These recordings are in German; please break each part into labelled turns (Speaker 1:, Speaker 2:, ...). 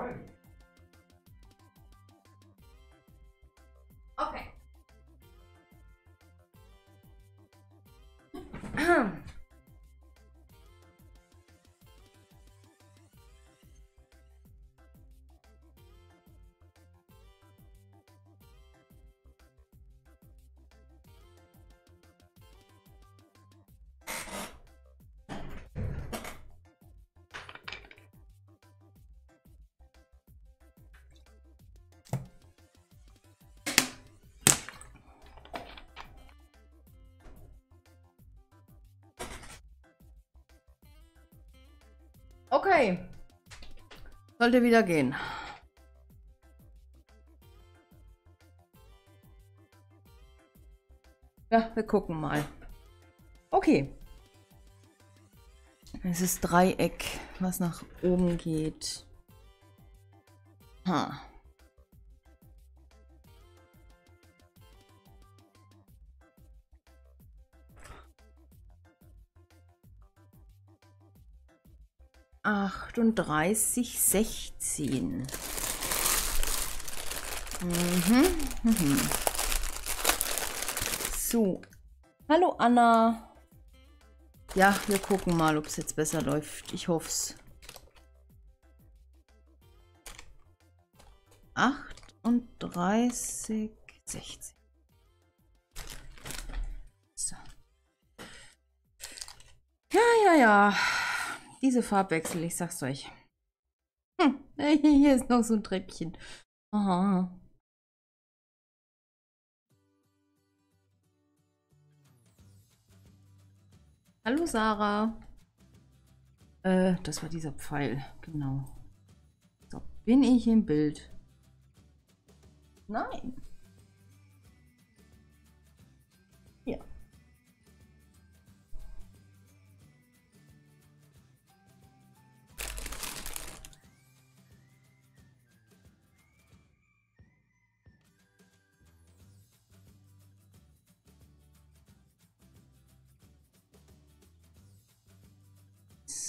Speaker 1: Okay. Okay. Sollte wieder gehen. Ja, wir gucken mal. Okay. Es ist Dreieck, was nach oben geht. Ha. Achtunddreißig, sechzehn. Mhm. Mhm. So. Hallo Anna. Ja, wir gucken mal, ob es jetzt besser läuft. Ich hoffe es. 38, 16. So. Ja, ja, ja. Diese Farbwechsel, ich sag's euch. Hm, hier ist noch so ein Treppchen. Aha. Hallo Sarah. Äh, das war dieser Pfeil, genau. So, bin ich im Bild? Nein.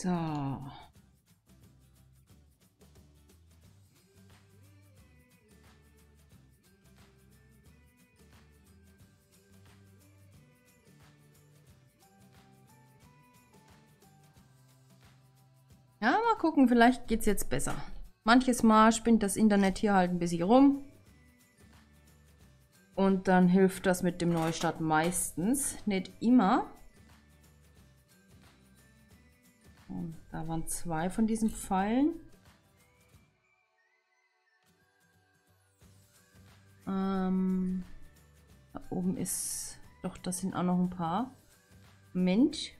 Speaker 1: So. Ja, mal gucken, vielleicht geht es jetzt besser. Manches Mal spinnt das Internet hier halt ein bisschen rum. Und dann hilft das mit dem Neustart meistens. Nicht immer. Und da waren zwei von diesen Pfeilen. Ähm, da oben ist... Doch, das sind auch noch ein paar. Mensch.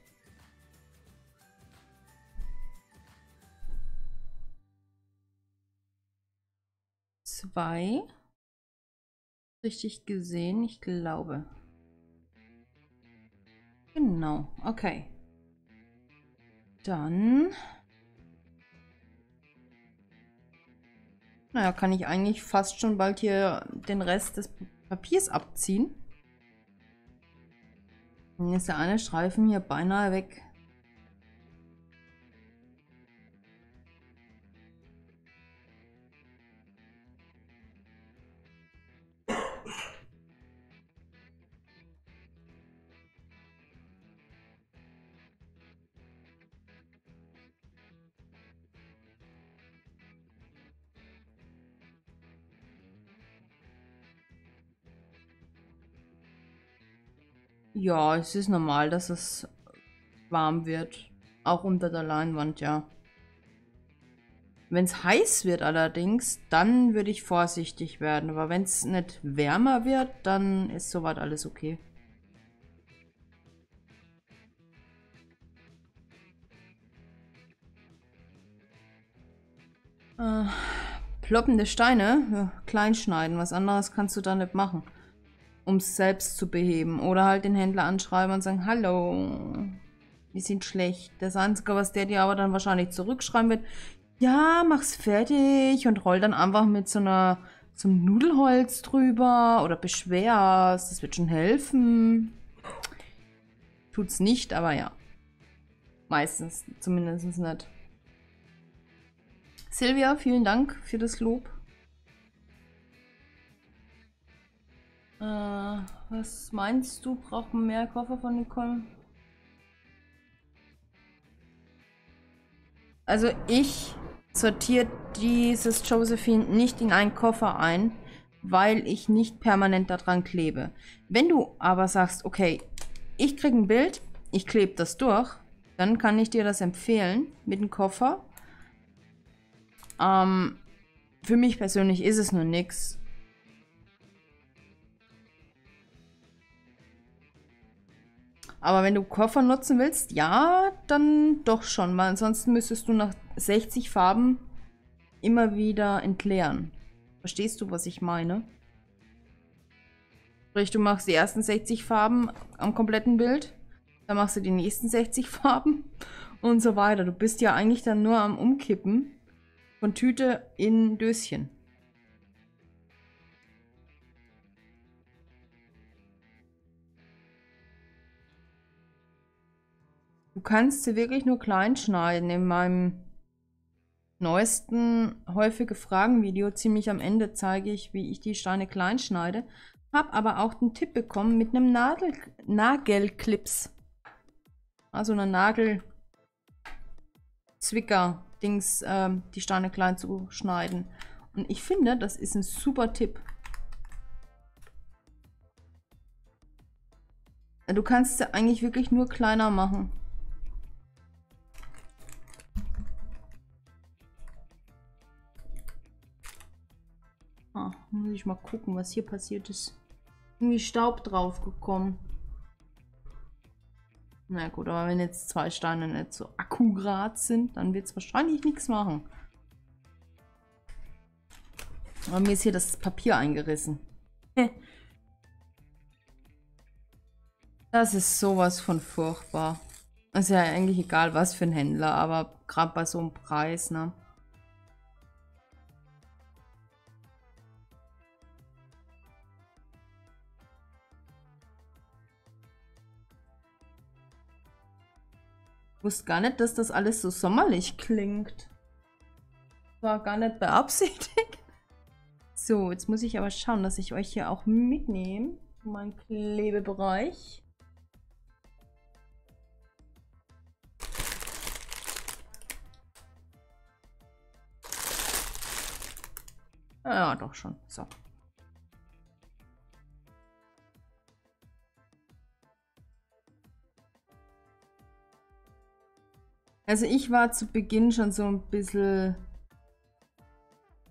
Speaker 1: Zwei. Richtig gesehen, ich glaube. Genau, okay. Dann... Naja, kann ich eigentlich fast schon bald hier den Rest des Papiers abziehen. Dann ist der eine Streifen hier beinahe weg. Ja, es ist normal, dass es warm wird. Auch unter der Leinwand, ja. Wenn es heiß wird allerdings, dann würde ich vorsichtig werden. Aber wenn es nicht wärmer wird, dann ist soweit alles okay. Äh, ploppende Steine, ja, klein schneiden. Was anderes kannst du da nicht machen um es selbst zu beheben. Oder halt den Händler anschreiben und sagen, hallo, die sind schlecht. Das Einzige, was der dir aber dann wahrscheinlich zurückschreiben wird, ja, mach's fertig und roll dann einfach mit so einer so einem Nudelholz drüber oder beschwerst. Das wird schon helfen. Tut's nicht, aber ja. Meistens zumindest nicht. Silvia, vielen Dank für das Lob. Äh, was meinst du? Braucht man mehr Koffer von Nicole? Also ich sortiere dieses Josephine nicht in einen Koffer ein, weil ich nicht permanent daran klebe. Wenn du aber sagst, okay, ich kriege ein Bild, ich klebe das durch, dann kann ich dir das empfehlen mit dem Koffer. Ähm, für mich persönlich ist es nur nichts. Aber wenn du Koffer nutzen willst, ja, dann doch schon, weil ansonsten müsstest du nach 60 Farben immer wieder entleeren. Verstehst du, was ich meine? Sprich, du machst die ersten 60 Farben am kompletten Bild, dann machst du die nächsten 60 Farben und so weiter. Du bist ja eigentlich dann nur am Umkippen von Tüte in Döschen. Du kannst sie wirklich nur klein schneiden. In meinem neuesten häufige Fragen-Video ziemlich am Ende zeige ich, wie ich die Steine klein schneide. Hab aber auch den Tipp bekommen mit einem Nadel Nagelclips. Also einer Nagelzwicker-Dings, ähm, die Steine klein zu schneiden. Und ich finde, das ist ein super Tipp. Du kannst sie eigentlich wirklich nur kleiner machen. Muss ich mal gucken, was hier passiert ist. Irgendwie Staub drauf gekommen. Na gut, aber wenn jetzt zwei Steine nicht so akkurat sind, dann wird es wahrscheinlich nichts machen. Aber mir ist hier das Papier eingerissen. Das ist sowas von furchtbar. Ist ja eigentlich egal, was für ein Händler, aber gerade bei so einem Preis, ne? Wusste gar nicht, dass das alles so sommerlich klingt. War gar nicht beabsichtigt. So, jetzt muss ich aber schauen, dass ich euch hier auch mitnehme. Mein Klebebereich. Ja, doch schon. So. Also ich war zu Beginn schon so ein bisschen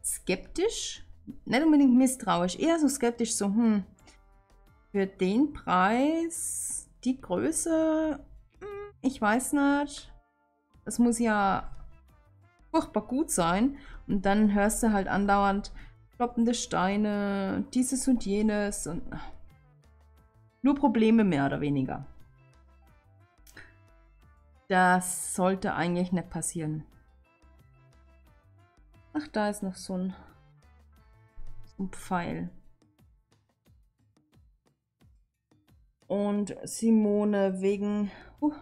Speaker 1: skeptisch. Nicht unbedingt misstrauisch, eher so skeptisch, so, hm, für den Preis, die Größe, hm, ich weiß nicht. Das muss ja furchtbar gut sein. Und dann hörst du halt andauernd kloppende Steine, dieses und jenes und nur Probleme mehr oder weniger. Das sollte eigentlich nicht passieren. Ach, da ist noch so ein, so ein Pfeil. Und Simone wegen... Uh,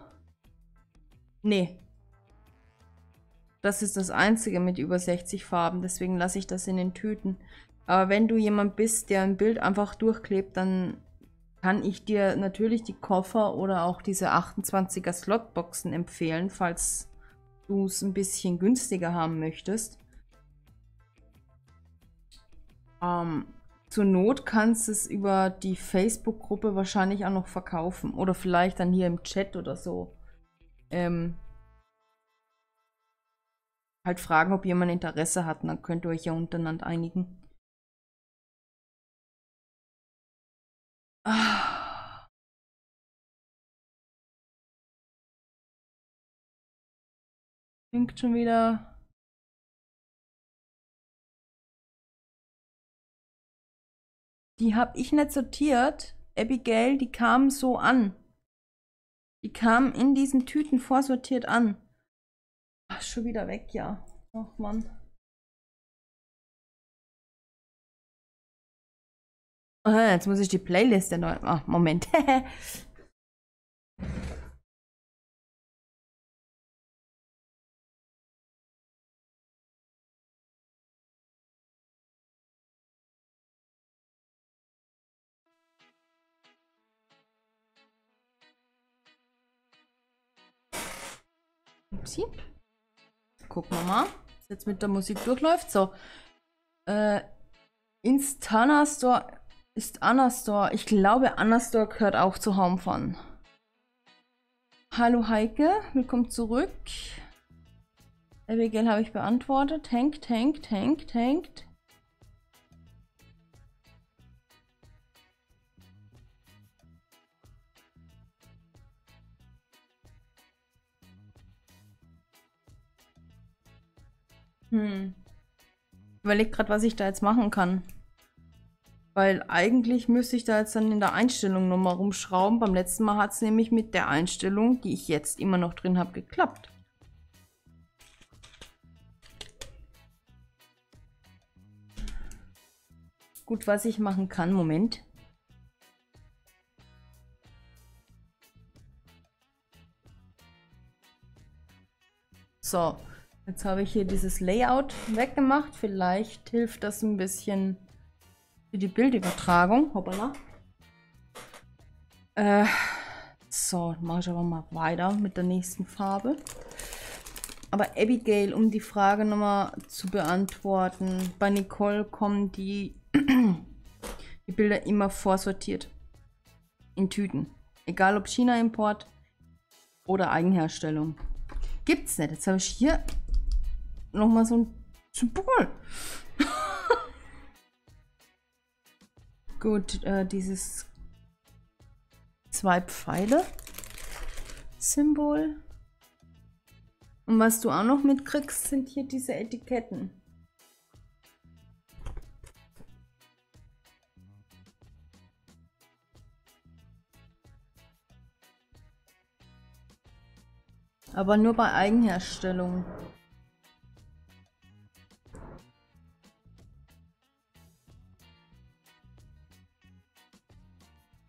Speaker 1: nee. Das ist das einzige mit über 60 Farben, deswegen lasse ich das in den Tüten. Aber wenn du jemand bist, der ein Bild einfach durchklebt, dann kann ich dir natürlich die Koffer oder auch diese 28er Slotboxen empfehlen, falls du es ein bisschen günstiger haben möchtest. Ähm, zur Not kannst du es über die Facebook-Gruppe wahrscheinlich auch noch verkaufen. Oder vielleicht dann hier im Chat oder so. Ähm, halt fragen, ob jemand Interesse hat. Dann könnt ihr euch ja untereinander einigen. Ah. Klingt schon wieder. Die habe ich nicht sortiert. Abigail, die kamen so an. Die kamen in diesen Tüten vorsortiert an. Ach, schon wieder weg, ja. Ach, Mann. Jetzt muss ich die Playlist erneuern. Ach, Moment. Upsi. Gucken wir mal, was jetzt mit der Musik durchläuft. So. Äh, Instana Store ist Anastor. Ich glaube, Anastor gehört auch zu Homefun. Hallo Heike, willkommen zurück. Abigail habe ich beantwortet. Hängt, hängt, hängt, hängt. Hm. Ich überlege gerade, was ich da jetzt machen kann. Weil eigentlich müsste ich da jetzt dann in der Einstellung nochmal rumschrauben. Beim letzten Mal hat es nämlich mit der Einstellung, die ich jetzt immer noch drin habe, geklappt. Gut, was ich machen kann, Moment. So, Jetzt habe ich hier dieses Layout weggemacht. Vielleicht hilft das ein bisschen für die Bildübertragung. Hoppala. Äh, so, mache ich aber mal weiter mit der nächsten Farbe. Aber Abigail, um die Frage nochmal zu beantworten, bei Nicole kommen die, die Bilder immer vorsortiert. In Tüten. Egal ob China-Import oder Eigenherstellung. Gibt's nicht. Jetzt habe ich hier nochmal so ein Symbol. Gut, äh, dieses zwei Pfeile Symbol. Und was du auch noch mitkriegst, sind hier diese Etiketten. Aber nur bei Eigenherstellung.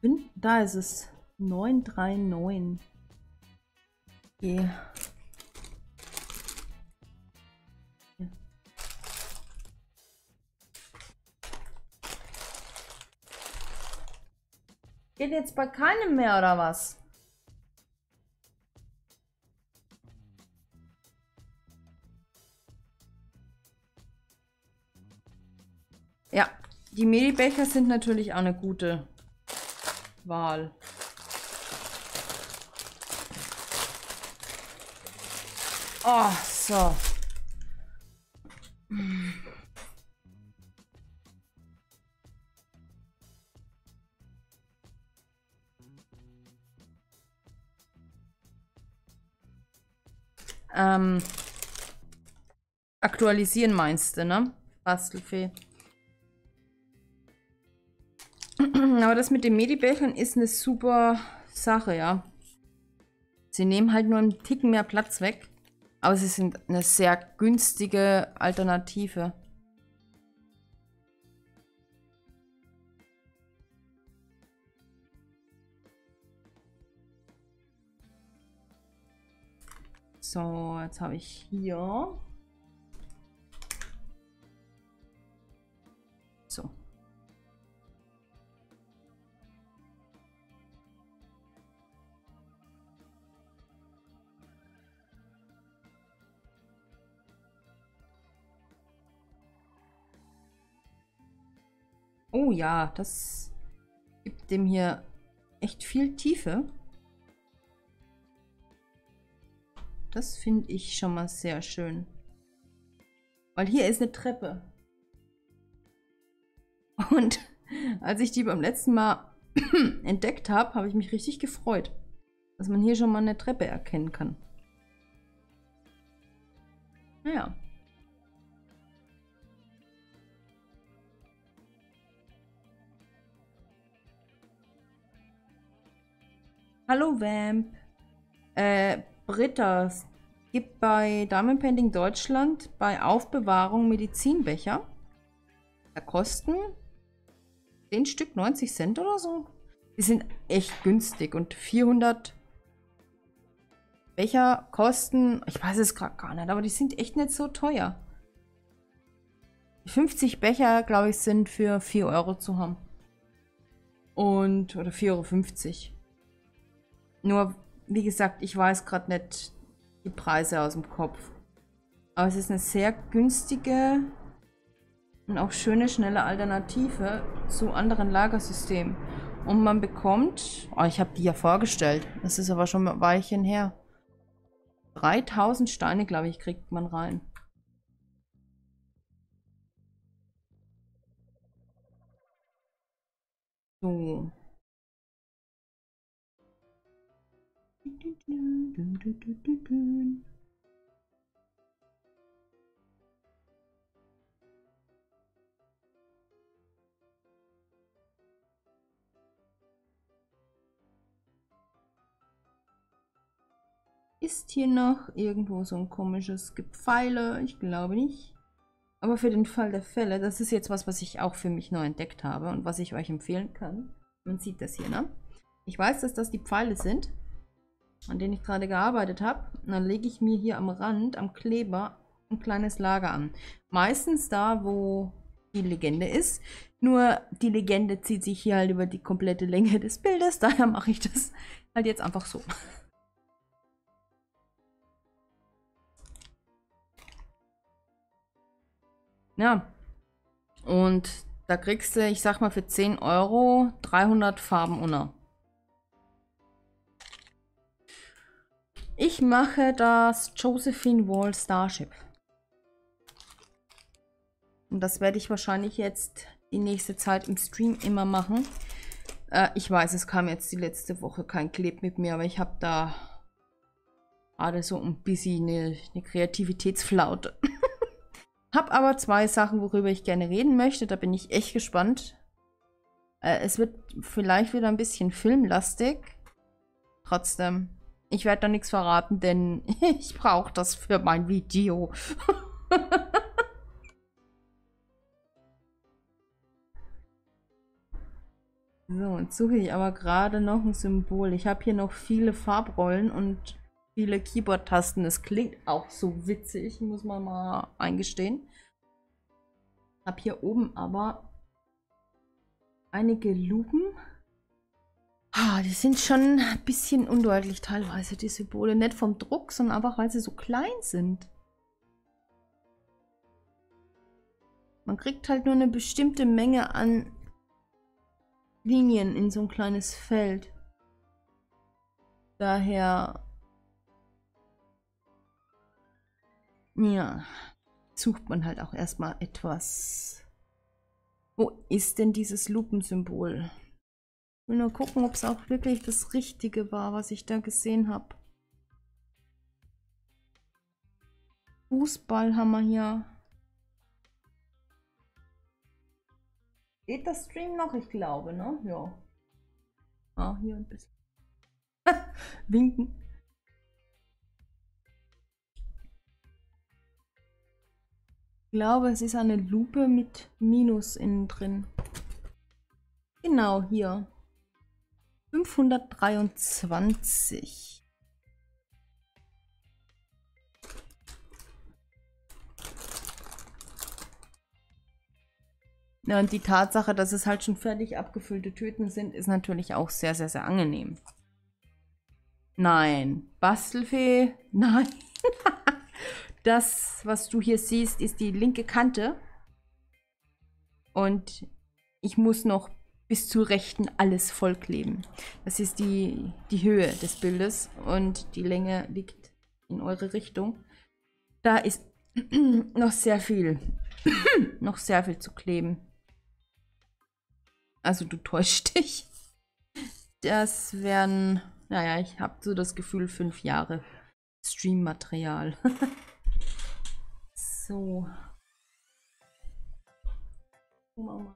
Speaker 1: Bin, da ist es. 939. Okay. Geht jetzt bei keinem mehr, oder was? Ja, die Medibecher sind natürlich auch eine gute Wahl. Oh, so. Ähm, aktualisieren meinst du, ne? Bastelfee. Aber das mit den Medibächern ist eine super Sache, ja. Sie nehmen halt nur einen Ticken mehr Platz weg. Aber sie sind eine sehr günstige Alternative. So, jetzt habe ich hier Oh ja, das gibt dem hier echt viel Tiefe. Das finde ich schon mal sehr schön. Weil hier ist eine Treppe. Und als ich die beim letzten Mal entdeckt habe, habe ich mich richtig gefreut, dass man hier schon mal eine Treppe erkennen kann. Naja. Hallo Vamp. Äh, Britta gibt bei Diamond Painting Deutschland bei Aufbewahrung Medizinbecher. Da kosten den Stück 90 Cent oder so. Die sind echt günstig und 400 Becher kosten, ich weiß es gerade gar nicht, aber die sind echt nicht so teuer. 50 Becher, glaube ich, sind für 4 Euro zu haben. Und, oder 4,50 Euro. Nur, wie gesagt, ich weiß gerade nicht, die Preise aus dem Kopf. Aber es ist eine sehr günstige und auch schöne, schnelle Alternative zu anderen Lagersystemen. Und man bekommt, oh, ich habe die ja vorgestellt, das ist aber schon ein Weilchen her. 3000 Steine, glaube ich, kriegt man rein. So. Ist hier noch irgendwo so ein komisches Gepfeile? Ich glaube nicht. Aber für den Fall der Fälle, das ist jetzt was, was ich auch für mich neu entdeckt habe und was ich euch empfehlen kann. Man sieht das hier, ne? Ich weiß, dass das die Pfeile sind, an denen ich gerade gearbeitet habe. Und dann lege ich mir hier am Rand, am Kleber, ein kleines Lager an. Meistens da, wo die Legende ist. Nur die Legende zieht sich hier halt über die komplette Länge des Bildes. Daher mache ich das halt jetzt einfach so. Ja. Und da kriegst du, ich sag mal, für 10 Euro 300 Farben unter. Ich mache das Josephine Wall Starship. Und das werde ich wahrscheinlich jetzt die nächste Zeit im Stream immer machen. Äh, ich weiß, es kam jetzt die letzte Woche kein Kleb mit mir, aber ich habe da gerade so ein bisschen eine, eine Kreativitätsflaute. Hab aber zwei Sachen, worüber ich gerne reden möchte. Da bin ich echt gespannt. Äh, es wird vielleicht wieder ein bisschen filmlastig. Trotzdem, ich werde da nichts verraten, denn ich brauche das für mein Video. so, jetzt suche ich aber gerade noch ein Symbol. Ich habe hier noch viele Farbrollen und viele Keyboard-Tasten. Es klingt auch so witzig, muss man mal eingestehen. Hab hier oben aber einige Lupen. Ah, die sind schon ein bisschen undeutlich teilweise, die Symbole. Nicht vom Druck, sondern einfach, weil sie so klein sind. Man kriegt halt nur eine bestimmte Menge an Linien in so ein kleines Feld. Daher ja, sucht man halt auch erstmal etwas. Wo ist denn dieses Lupensymbol? Ich will nur gucken, ob es auch wirklich das Richtige war, was ich da gesehen habe. Fußball haben wir hier. Geht das Stream noch? Ich glaube, ne? Ja. Ah, hier ein bisschen. Winken. Ich glaube, es ist eine Lupe mit Minus innen drin. Genau, hier. 523. Ja, und die Tatsache, dass es halt schon fertig abgefüllte Tüten sind, ist natürlich auch sehr, sehr, sehr angenehm. Nein. Bastelfee? Nein. Das, was du hier siehst, ist die linke Kante. Und ich muss noch bis zur rechten alles vollkleben. Das ist die, die Höhe des Bildes und die Länge liegt in eure Richtung. Da ist noch sehr viel, noch sehr viel zu kleben. Also du täuscht dich. Das wären, naja, ich habe so das Gefühl, fünf Jahre Streammaterial. So. Gucken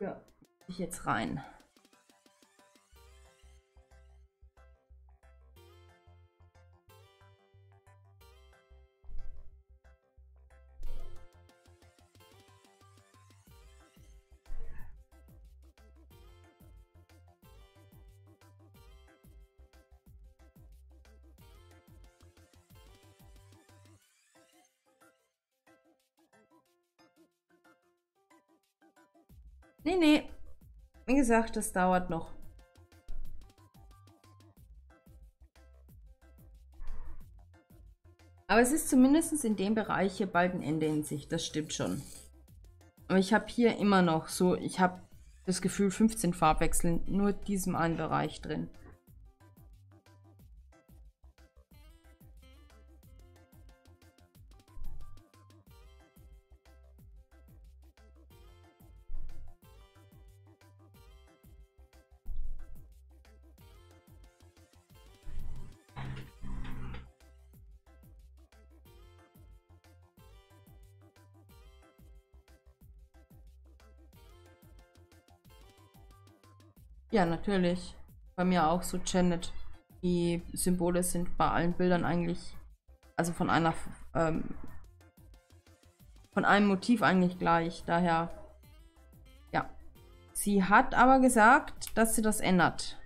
Speaker 1: Ja, ich jetzt rein. Nee, nee. Wie gesagt, das dauert noch. Aber es ist zumindest in dem Bereich hier bald ein Ende in sich. Das stimmt schon. Aber ich habe hier immer noch so, ich habe das Gefühl 15 Farbwechseln nur diesem einen Bereich drin. Ja, natürlich. Bei mir auch so Janet. Die Symbole sind bei allen Bildern eigentlich, also von einer, ähm, von einem Motiv eigentlich gleich. Daher, ja. Sie hat aber gesagt, dass sie das ändert.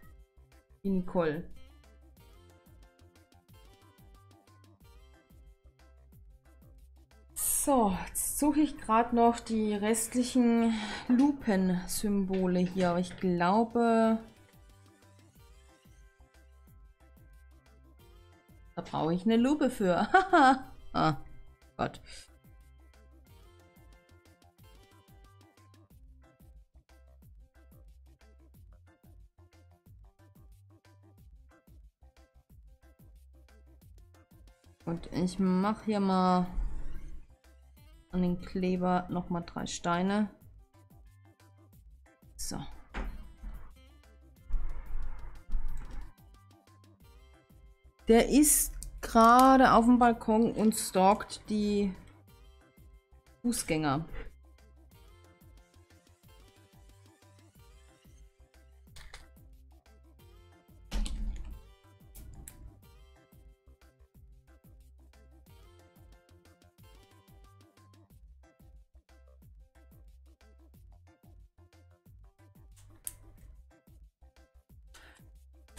Speaker 1: Die Nicole. So, jetzt suche ich gerade noch die restlichen Lupensymbole hier. Aber ich glaube... Da brauche ich eine Lupe für. ah, Gott. Und ich mache hier mal an den Kleber nochmal drei Steine. So. Der ist gerade auf dem Balkon und stalkt die Fußgänger.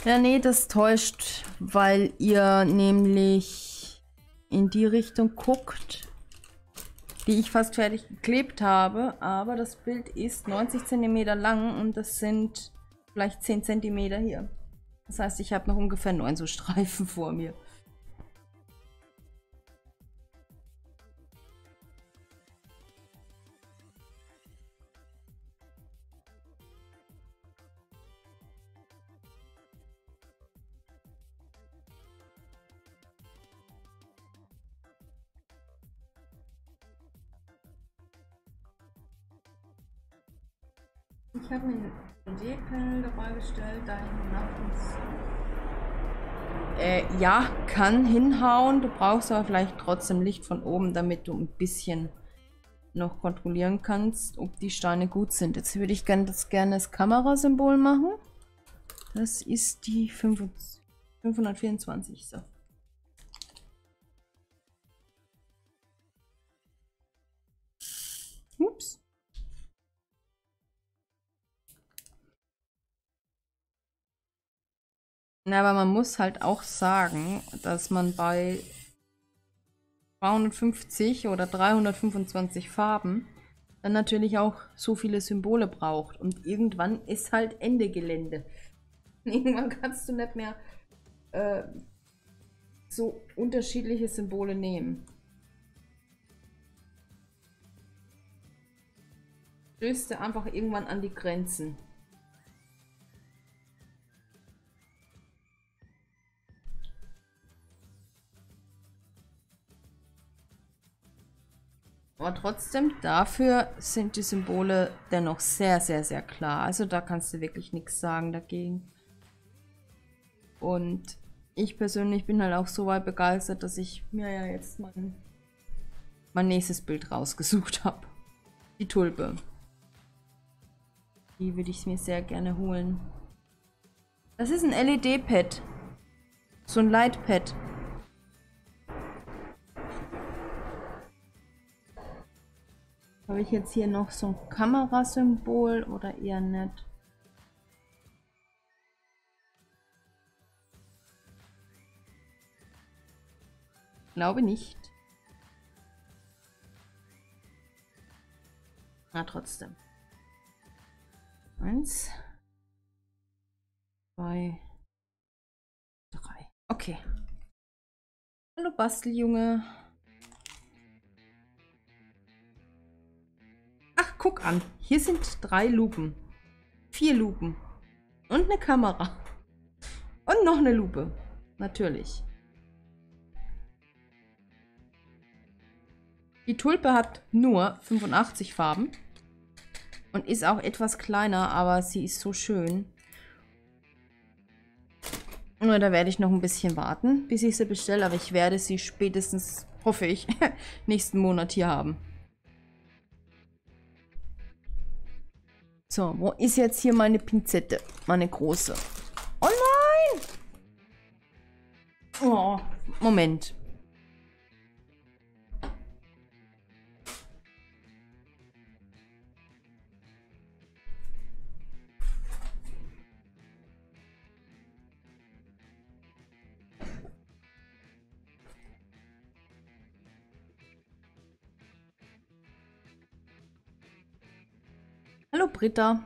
Speaker 1: Ja, nee, das täuscht, weil ihr nämlich in die Richtung guckt, die ich fast fertig geklebt habe. Aber das Bild ist 90 cm lang und das sind vielleicht 10 cm hier. Das heißt, ich habe noch ungefähr 9 so Streifen vor mir. Ich habe mir ein LED-Panel dabei gestellt, da hinten nachts. Äh, ja, kann hinhauen. Du brauchst aber vielleicht trotzdem Licht von oben, damit du ein bisschen noch kontrollieren kannst, ob die Steine gut sind. Jetzt würde ich gerne das, gerne das Kamerasymbol machen. Das ist die 524. So. Na, aber man muss halt auch sagen, dass man bei 250 oder 325 Farben dann natürlich auch so viele Symbole braucht. Und irgendwann ist halt Ende Gelände. Irgendwann kannst du nicht mehr äh, so unterschiedliche Symbole nehmen. Stößt du einfach irgendwann an die Grenzen. Aber trotzdem, dafür sind die Symbole dennoch sehr, sehr, sehr klar. Also da kannst du wirklich nichts sagen dagegen. Und ich persönlich bin halt auch so weit begeistert, dass ich mir ja jetzt mein, mein nächstes Bild rausgesucht habe. Die Tulpe. Die würde ich mir sehr gerne holen. Das ist ein LED-Pad. So ein Light-Pad. Habe ich jetzt hier noch so ein Kamerasymbol oder eher nicht? Glaube nicht. Na trotzdem. Eins, zwei, drei. Okay. Hallo Basteljunge. Ach, guck an. Hier sind drei Lupen. Vier Lupen. Und eine Kamera. Und noch eine Lupe. Natürlich. Die Tulpe hat nur 85 Farben. Und ist auch etwas kleiner, aber sie ist so schön. Nur da werde ich noch ein bisschen warten, bis ich sie bestelle. Aber ich werde sie spätestens, hoffe ich, nächsten Monat hier haben. So, wo ist jetzt hier meine Pinzette? Meine große. Oh nein! Oh, Moment. Hallo Britta.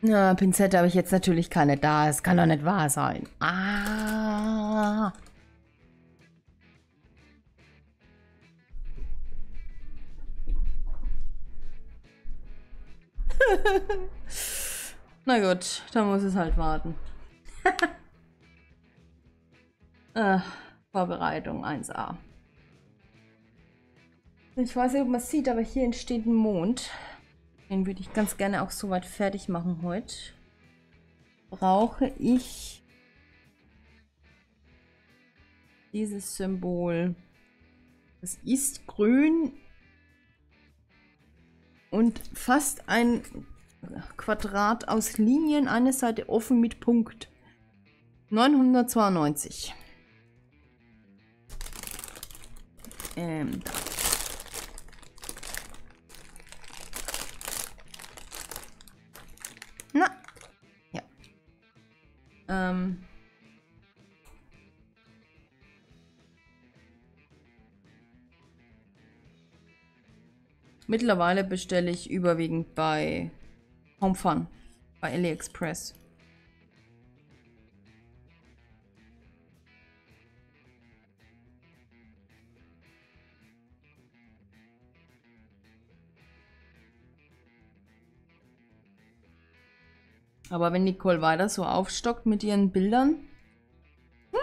Speaker 1: Na, Pinzette habe ich jetzt natürlich keine da. Es kann doch nicht wahr sein. Ah. Na gut, dann muss es halt warten. äh, Vorbereitung 1a. Ich weiß nicht, ob man es sieht, aber hier entsteht ein Mond. Den würde ich ganz gerne auch soweit fertig machen heute. Brauche ich dieses Symbol. Das ist grün und fast ein Quadrat aus Linien, eine Seite offen mit Punkt. 992. Ähm, Ähm. Mittlerweile bestelle ich überwiegend bei Home Fun, bei AliExpress. Aber wenn Nicole weiter so aufstockt mit ihren Bildern. Hm.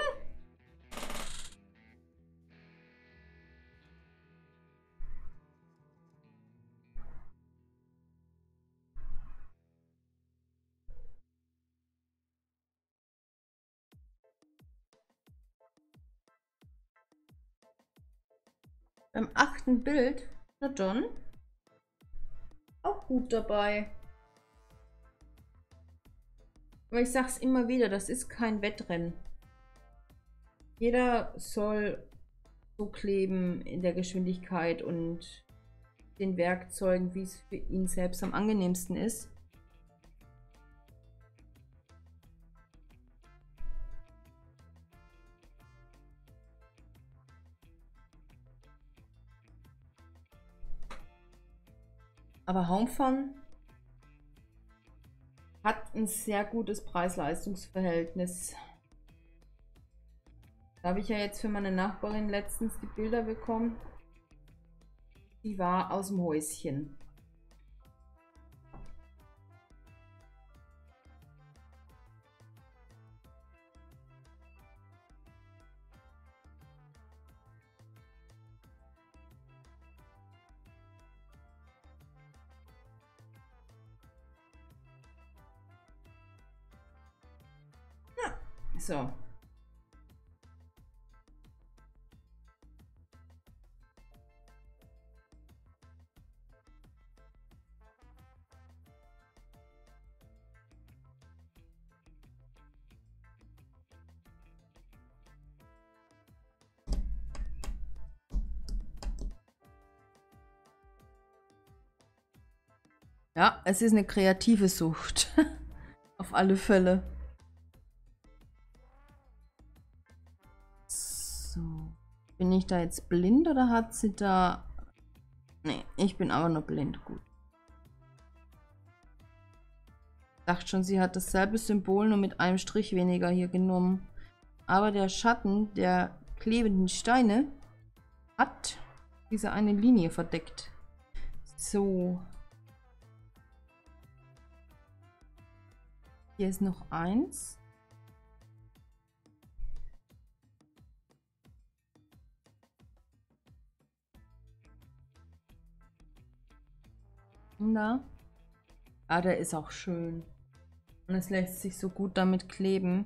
Speaker 1: Beim achten Bild, na John, auch gut dabei. Aber ich sag's immer wieder, das ist kein Wettrennen. Jeder soll so kleben in der Geschwindigkeit und den Werkzeugen, wie es für ihn selbst am angenehmsten ist. Aber Homefun hat ein sehr gutes Preis-Leistungs-Verhältnis. Da habe ich ja jetzt für meine Nachbarin letztens die Bilder bekommen. Die war aus dem Häuschen. Ja, es ist eine kreative Sucht. Auf alle Fälle. So. Bin ich da jetzt blind oder hat sie da... Nee, ich bin aber nur blind. Gut. Dachte schon, sie hat dasselbe Symbol nur mit einem Strich weniger hier genommen. Aber der Schatten, der klebenden Steine hat diese eine Linie verdeckt. So. Hier ist noch eins. Na? Ah, der ist auch schön. Und es lässt sich so gut damit kleben.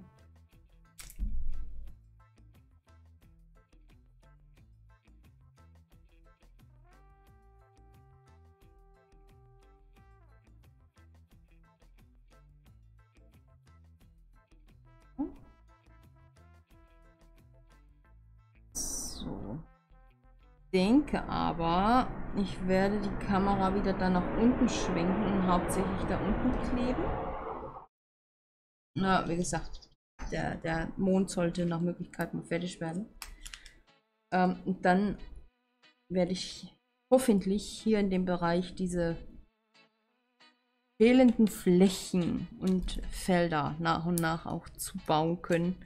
Speaker 1: Denke aber, ich werde die Kamera wieder da nach unten schwenken und hauptsächlich da unten kleben. Na, wie gesagt, der, der Mond sollte nach Möglichkeit mal fertig werden. Ähm, und dann werde ich hoffentlich hier in dem Bereich diese fehlenden Flächen und Felder nach und nach auch zubauen können.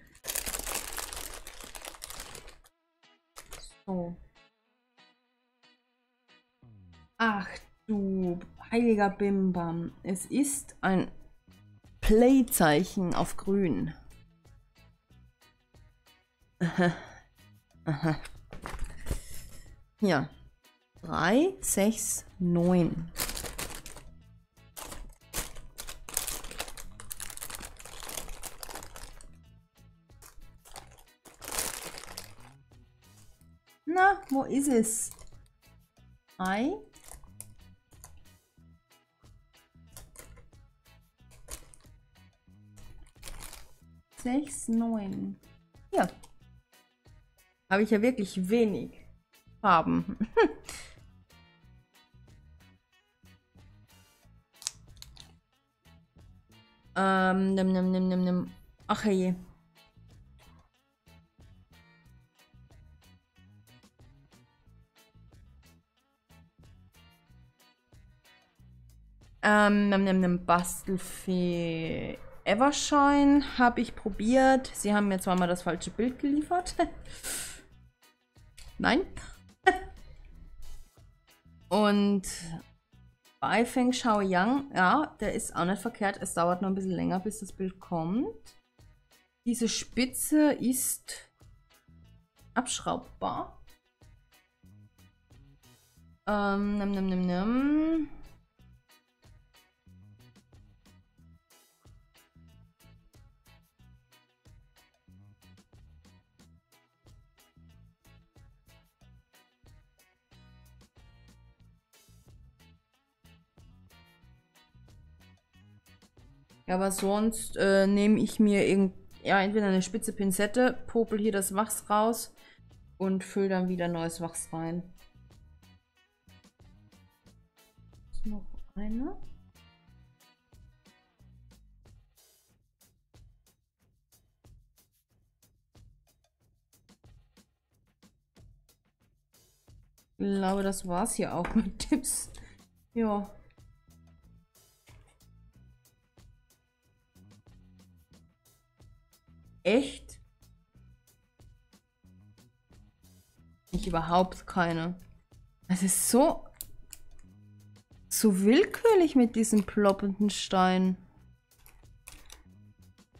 Speaker 1: So. Ach du heiliger Bimbam. Es ist ein Play-Zeichen auf grün. Ja. 3, 6, 9. Na, wo ist es? 3, sechs, neun. Ja. Habe ich ja wirklich wenig Farben. ähm, nimm, nimm, nimm, nimm, nimm. Ach je. Ähm, nimm, nimm, nimm, Bastelfee. Evershine habe ich probiert. Sie haben mir zwar mal das falsche Bild geliefert. Nein. Und bei Feng Shao Yang, ja, der ist auch nicht verkehrt. Es dauert noch ein bisschen länger, bis das Bild kommt. Diese Spitze ist abschraubbar. Ähm, nimm, nimm, nimm, nimm. Ja, aber sonst äh, nehme ich mir irgend, ja, entweder eine spitze Pinzette, popel hier das Wachs raus und fülle dann wieder neues Wachs rein. Noch eine. Ich glaube, das war's hier auch mit Tipps. Ja. Echt? Ich überhaupt keine. Es ist so... So willkürlich mit diesem ploppenden Stein.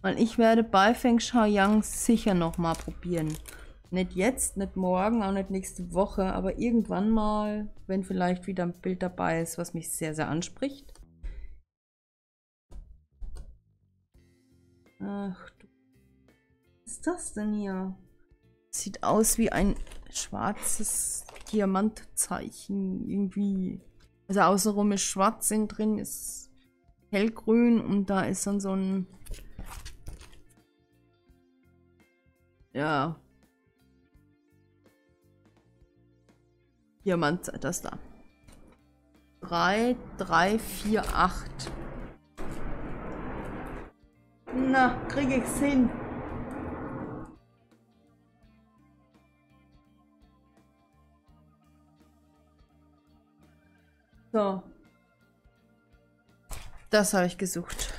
Speaker 1: Weil ich werde bei Feng Shaoyang sicher nochmal probieren. Nicht jetzt, nicht morgen, auch nicht nächste Woche, aber irgendwann mal, wenn vielleicht wieder ein Bild dabei ist, was mich sehr, sehr anspricht. Ach das denn hier? Sieht aus wie ein schwarzes Diamantzeichen irgendwie. Also außenrum ist schwarz, innen drin ist hellgrün und da ist dann so ein... Ja. Diamant, das da. 3, 3, 4, 8. Na, krieg ich's hin. So. Das habe ich gesucht.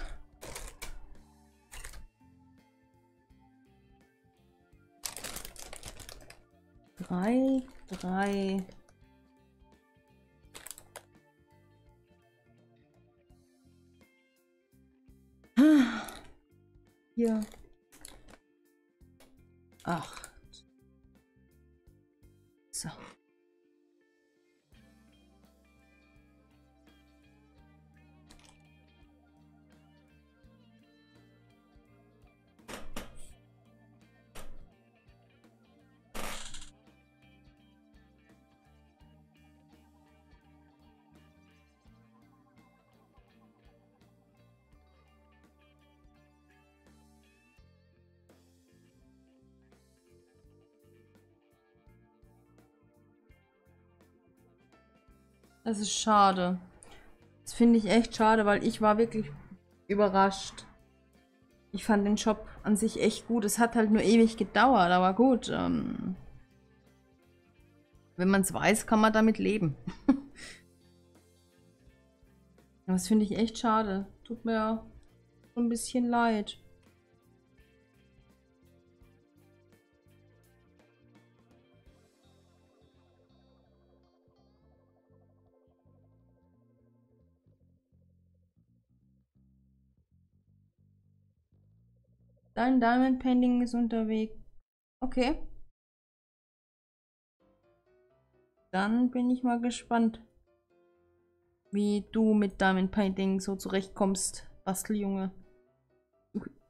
Speaker 1: Drei, drei. Hier. Ach. Das ist schade. Das finde ich echt schade, weil ich war wirklich überrascht. Ich fand den Shop an sich echt gut. Es hat halt nur ewig gedauert, aber gut. Ähm, wenn man es weiß, kann man damit leben. das finde ich echt schade. Tut mir ein bisschen leid. Dein Diamond Pending ist unterwegs. Okay. Dann bin ich mal gespannt, wie du mit Diamond Painting so zurechtkommst, Basteljunge.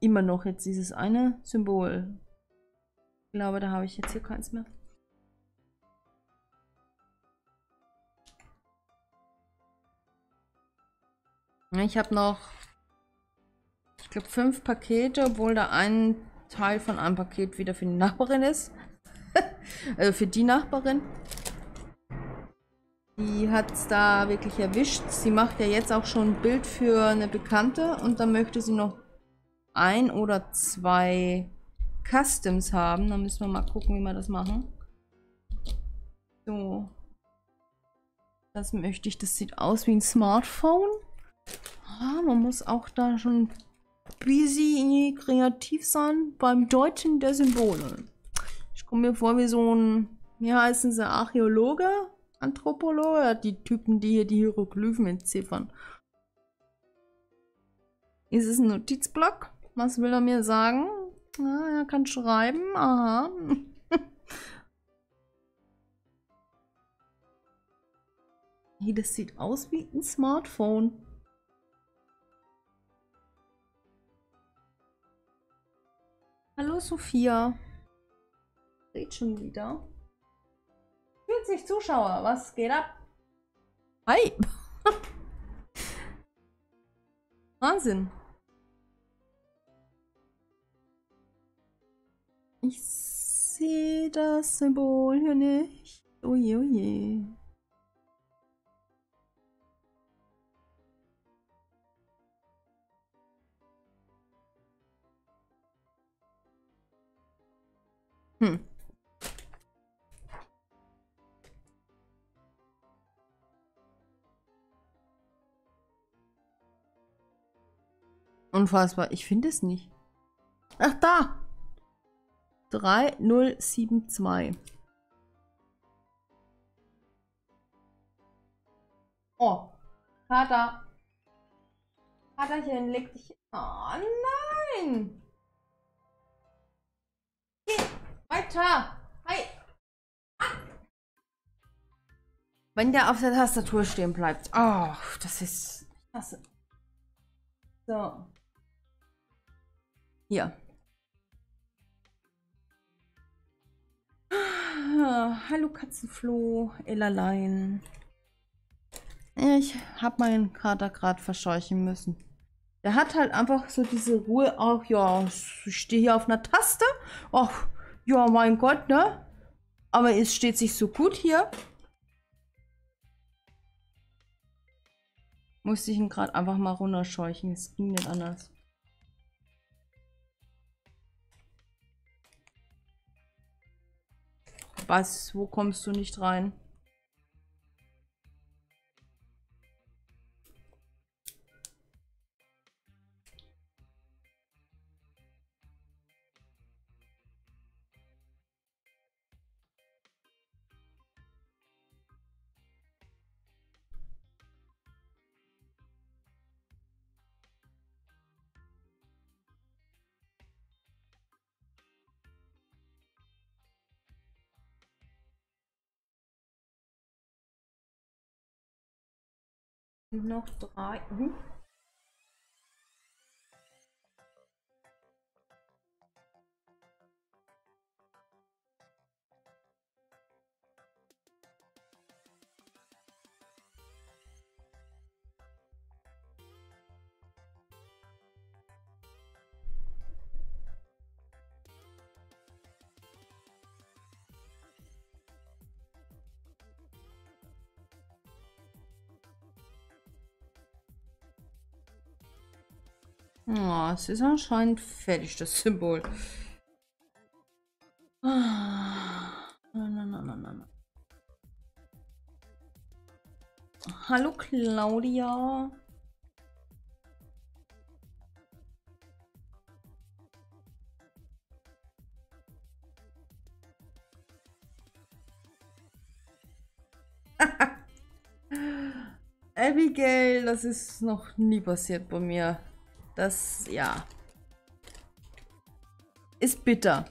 Speaker 1: Immer noch jetzt dieses eine Symbol. Ich glaube, da habe ich jetzt hier keins mehr. Ich habe noch glaube, fünf Pakete, obwohl da ein Teil von einem Paket wieder für die Nachbarin ist. also für die Nachbarin. Die hat es da wirklich erwischt. Sie macht ja jetzt auch schon ein Bild für eine Bekannte und dann möchte sie noch ein oder zwei Customs haben. Dann müssen wir mal gucken, wie wir das machen. So. Das möchte ich. Das sieht aus wie ein Smartphone. Ah, man muss auch da schon busy kreativ sein beim Deuten der Symbole. Ich komme mir vor wie so ein, wie heißen sie, Archäologe, Anthropologe, die Typen, die hier die Hieroglyphen entziffern. Ist es ein Notizblock? Was will er mir sagen? Ja, er kann schreiben. Aha. hey, das sieht aus wie ein Smartphone. Hallo Sophia. Red schon wieder. 40 Zuschauer, was geht ab? Hi! Wahnsinn. Ich sehe das Symbol hier nicht. Oje, oje. Hm. Unfassbar. Ich finde es nicht. Ach, da. 3072. Oh. Kater. Katerchen, leg dich. Oh nein. Weiter! Hi! Ah. Wenn der auf der Tastatur stehen bleibt. Oh, das ist... Hasse. So. Hier. Ah, hallo Katzenfloh, Ellerlein. Ich habe meinen Kater gerade verscheuchen müssen. Der hat halt einfach so diese Ruhe. Ach ja, ich stehe hier auf einer Taste. Ach, ja, mein Gott, ne? Aber es steht sich so gut hier. Musste ich ihn gerade einfach mal runterscheuchen. Es ging nicht anders. Was? Wo kommst du nicht rein? Noch drei. Mhm. Oh, es ist anscheinend fertig, das Symbol. Ah. Hallo Claudia. Abigail, das ist noch nie passiert bei mir. Das, ja. Ist bitter.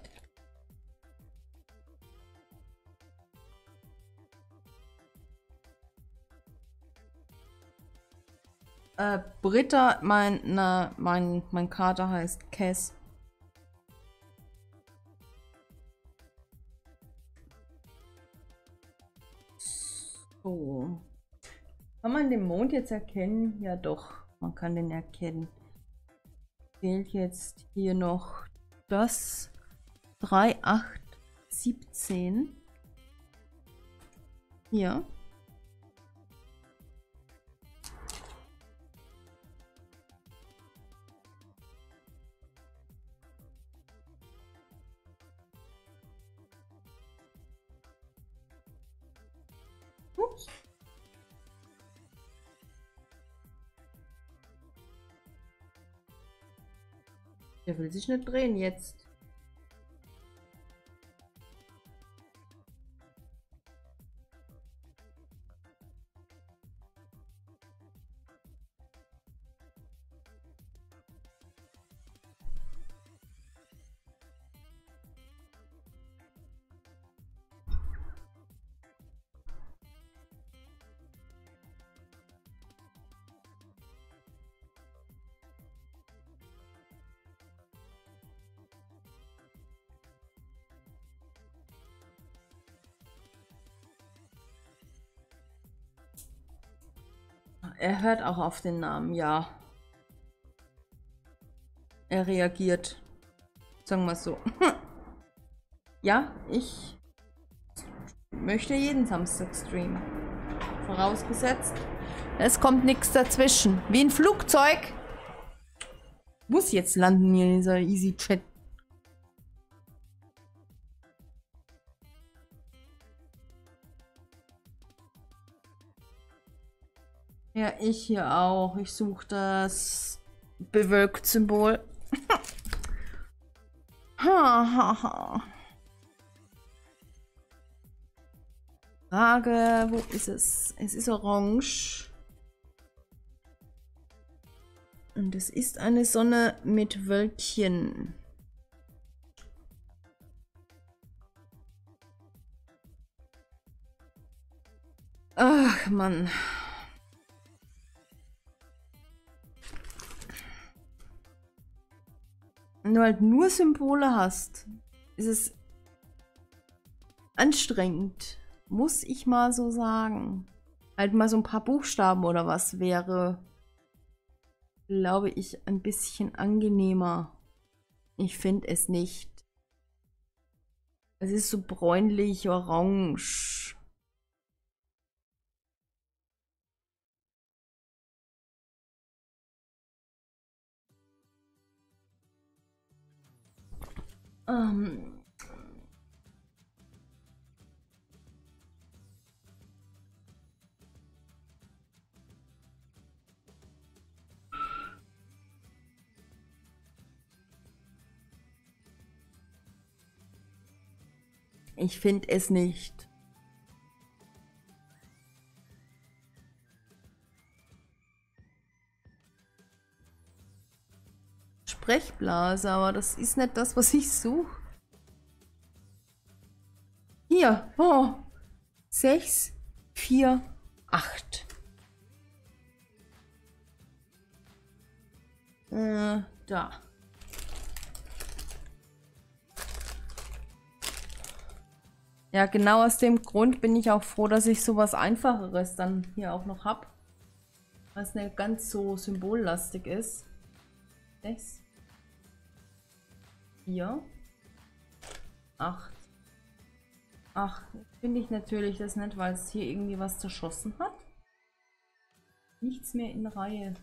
Speaker 1: Äh, Britta, mein, na, mein, mein Kater heißt Cass. So. Kann man den Mond jetzt erkennen? Ja doch, man kann den erkennen fehlt jetzt hier noch das 3, 8, 17. Hier. Ups. Der will sich nicht drehen jetzt. Er hört auch auf den Namen, ja. Er reagiert. Sagen wir es so. ja, ich möchte jeden Samstag streamen. Vorausgesetzt, es kommt nichts dazwischen. Wie ein Flugzeug. Muss jetzt landen hier in dieser Easy Ja, ich hier auch. Ich suche das Bewölkt-Symbol. Frage, wo ist es? Es ist orange. Und es ist eine Sonne mit Wölkchen. Ach, Mann. Wenn du halt nur Symbole hast, ist es anstrengend. Muss ich mal so sagen. Halt mal so ein paar Buchstaben oder was wäre, glaube ich, ein bisschen angenehmer. Ich finde es nicht. Es ist so bräunlich, orange. Ähm. Ich finde es nicht. Sprechblase, aber das ist nicht das, was ich suche. Hier, oh, 6, 4, 8. Äh, da. Ja, genau aus dem Grund bin ich auch froh, dass ich sowas Einfacheres dann hier auch noch habe. Was nicht ganz so symbollastig ist. Sechs. Vier. Acht. Ach, finde ich natürlich das nicht, weil es hier irgendwie was zerschossen hat. Nichts mehr in Reihe.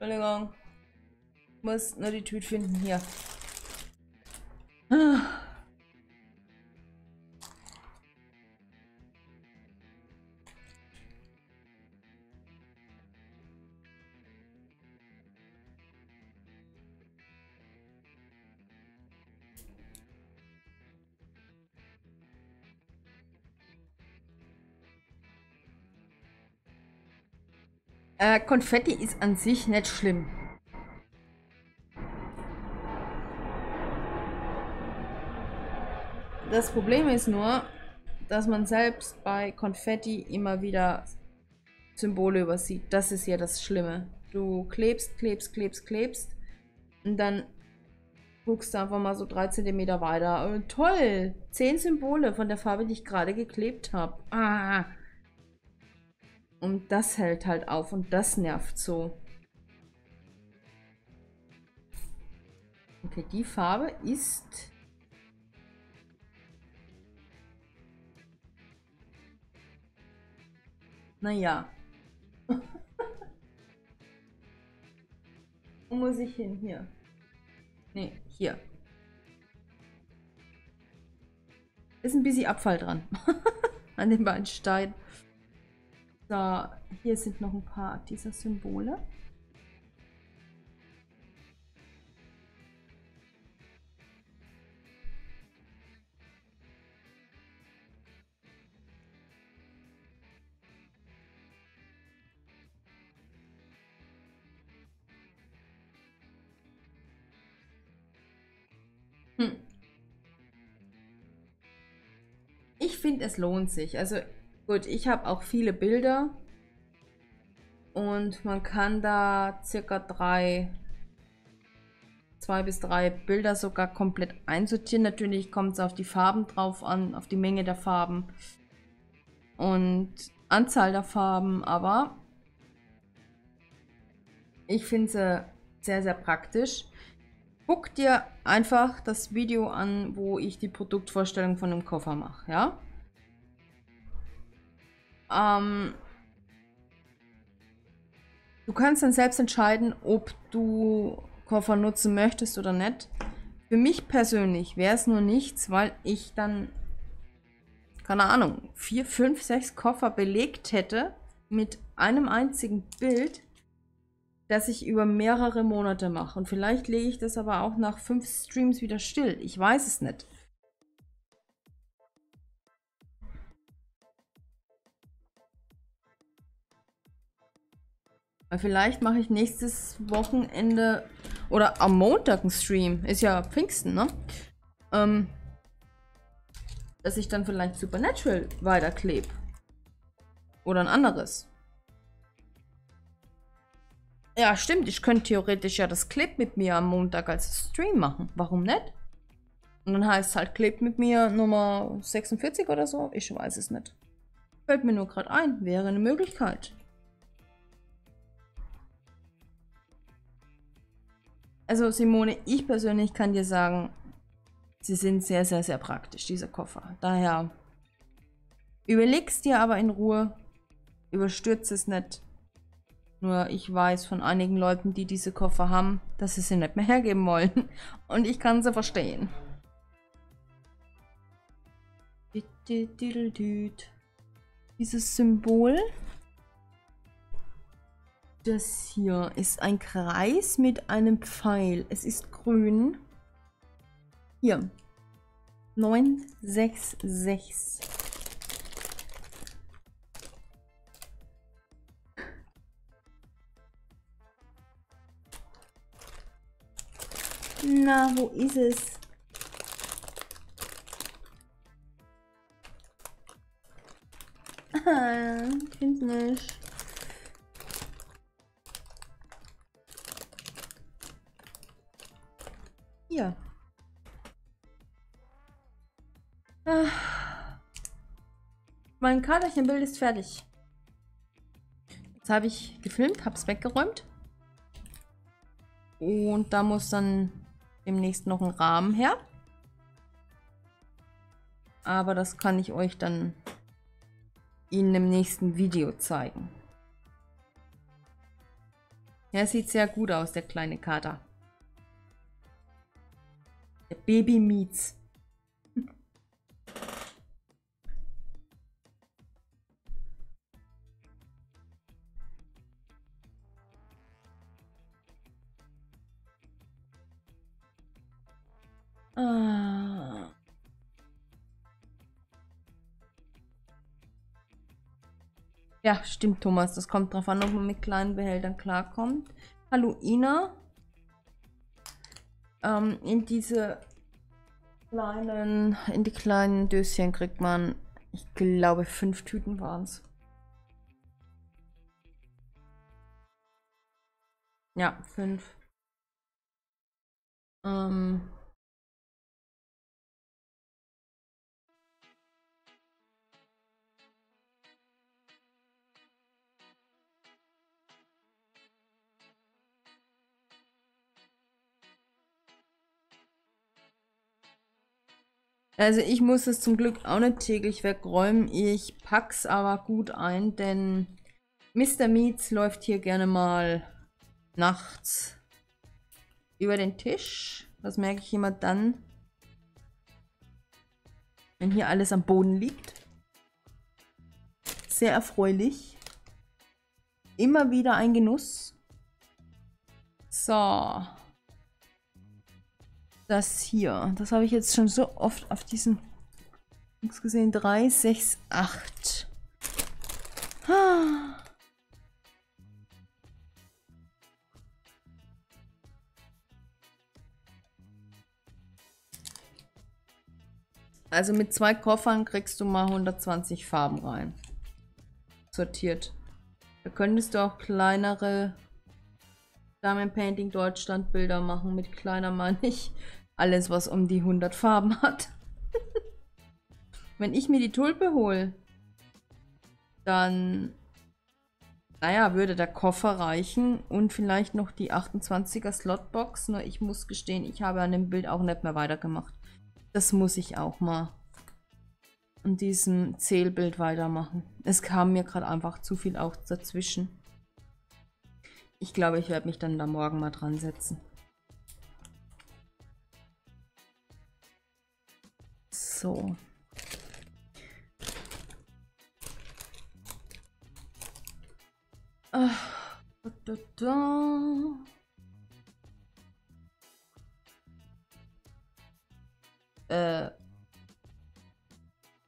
Speaker 1: Entschuldigung. Muss nur die Tüte finden hier. Konfetti ist an sich nicht schlimm. Das Problem ist nur, dass man selbst bei Konfetti immer wieder Symbole übersieht. Das ist ja das Schlimme. Du klebst, klebst, klebst, klebst und dann guckst du einfach mal so drei Zentimeter weiter. Oh, toll! Zehn Symbole von der Farbe, die ich gerade geklebt habe. Ah! Und das hält halt auf und das nervt so. Okay, die Farbe ist... Naja. Wo muss ich hin? Hier. Nee, hier. Ist ein bisschen Abfall dran. An den beiden Steinen. So, hier sind noch ein paar dieser Symbole. Hm. Ich finde, es lohnt sich. Also Gut, ich habe auch viele Bilder. Und man kann da circa drei, zwei bis drei Bilder sogar komplett einsortieren. Natürlich kommt es auf die Farben drauf an, auf die Menge der Farben und Anzahl der Farben, aber ich finde sie sehr, sehr praktisch. Guck dir einfach das Video an, wo ich die Produktvorstellung von dem Koffer mache, ja? Ähm, du kannst dann selbst entscheiden, ob du Koffer nutzen möchtest oder nicht. Für mich persönlich wäre es nur nichts, weil ich dann, keine Ahnung, vier, fünf, sechs Koffer belegt hätte mit einem einzigen Bild, das ich über mehrere Monate mache. Und vielleicht lege ich das aber auch nach fünf Streams wieder still. Ich weiß es nicht. Vielleicht mache ich nächstes Wochenende oder am Montag einen Stream. Ist ja Pfingsten, ne? Ähm, dass ich dann vielleicht Supernatural weiterklebe. Oder ein anderes. Ja, stimmt. Ich könnte theoretisch ja das Clip mit mir am Montag als Stream machen. Warum nicht? Und dann heißt es halt Clip mit mir Nummer 46 oder so. Ich weiß es nicht. Fällt mir nur gerade ein. Wäre eine Möglichkeit. Also Simone, ich persönlich kann dir sagen, sie sind sehr, sehr, sehr praktisch, diese Koffer. Daher überlegst dir aber in Ruhe, überstürze es nicht. Nur ich weiß von einigen Leuten, die diese Koffer haben, dass sie sie nicht mehr hergeben wollen. Und ich kann sie verstehen. Dieses Symbol das hier ist ein Kreis mit einem Pfeil. Es ist grün. Hier. 966. Na, wo ist es? Ah, find's nicht. Hier. Ah. Mein Katerchenbild ist fertig. Jetzt habe ich gefilmt, habe es weggeräumt. Und da muss dann demnächst noch ein Rahmen her. Aber das kann ich euch dann Ihnen im nächsten Video zeigen. Er sieht sehr gut aus, der kleine Kater. Der Baby Meets. ah. Ja, stimmt, Thomas. Das kommt drauf an, ob man mit kleinen Behältern klarkommt. Hallo, Ina. Ähm, in diese kleinen, in die kleinen Döschen kriegt man, ich glaube, fünf Tüten waren es. Ja, fünf. Ähm, Also ich muss es zum Glück auch nicht täglich wegräumen. Ich pack's aber gut ein, denn Mr. Meats läuft hier gerne mal nachts über den Tisch. Das merke ich immer dann, wenn hier alles am Boden liegt. Sehr erfreulich. Immer wieder ein Genuss. So das hier. Das habe ich jetzt schon so oft auf diesen X gesehen. 3, 6, 8. Also mit zwei Koffern kriegst du mal 120 Farben rein. Sortiert. Da könntest du auch kleinere Diamond Painting Deutschland Bilder machen. Mit kleiner meine ich alles, was um die 100 Farben hat. Wenn ich mir die Tulpe hole, dann, naja, würde der Koffer reichen und vielleicht noch die 28er Slotbox. Nur ich muss gestehen, ich habe an dem Bild auch nicht mehr weitergemacht. Das muss ich auch mal an diesem Zählbild weitermachen. Es kam mir gerade einfach zu viel auch dazwischen. Ich glaube, ich werde mich dann da morgen mal dran setzen. So. Ach, da, da. Äh.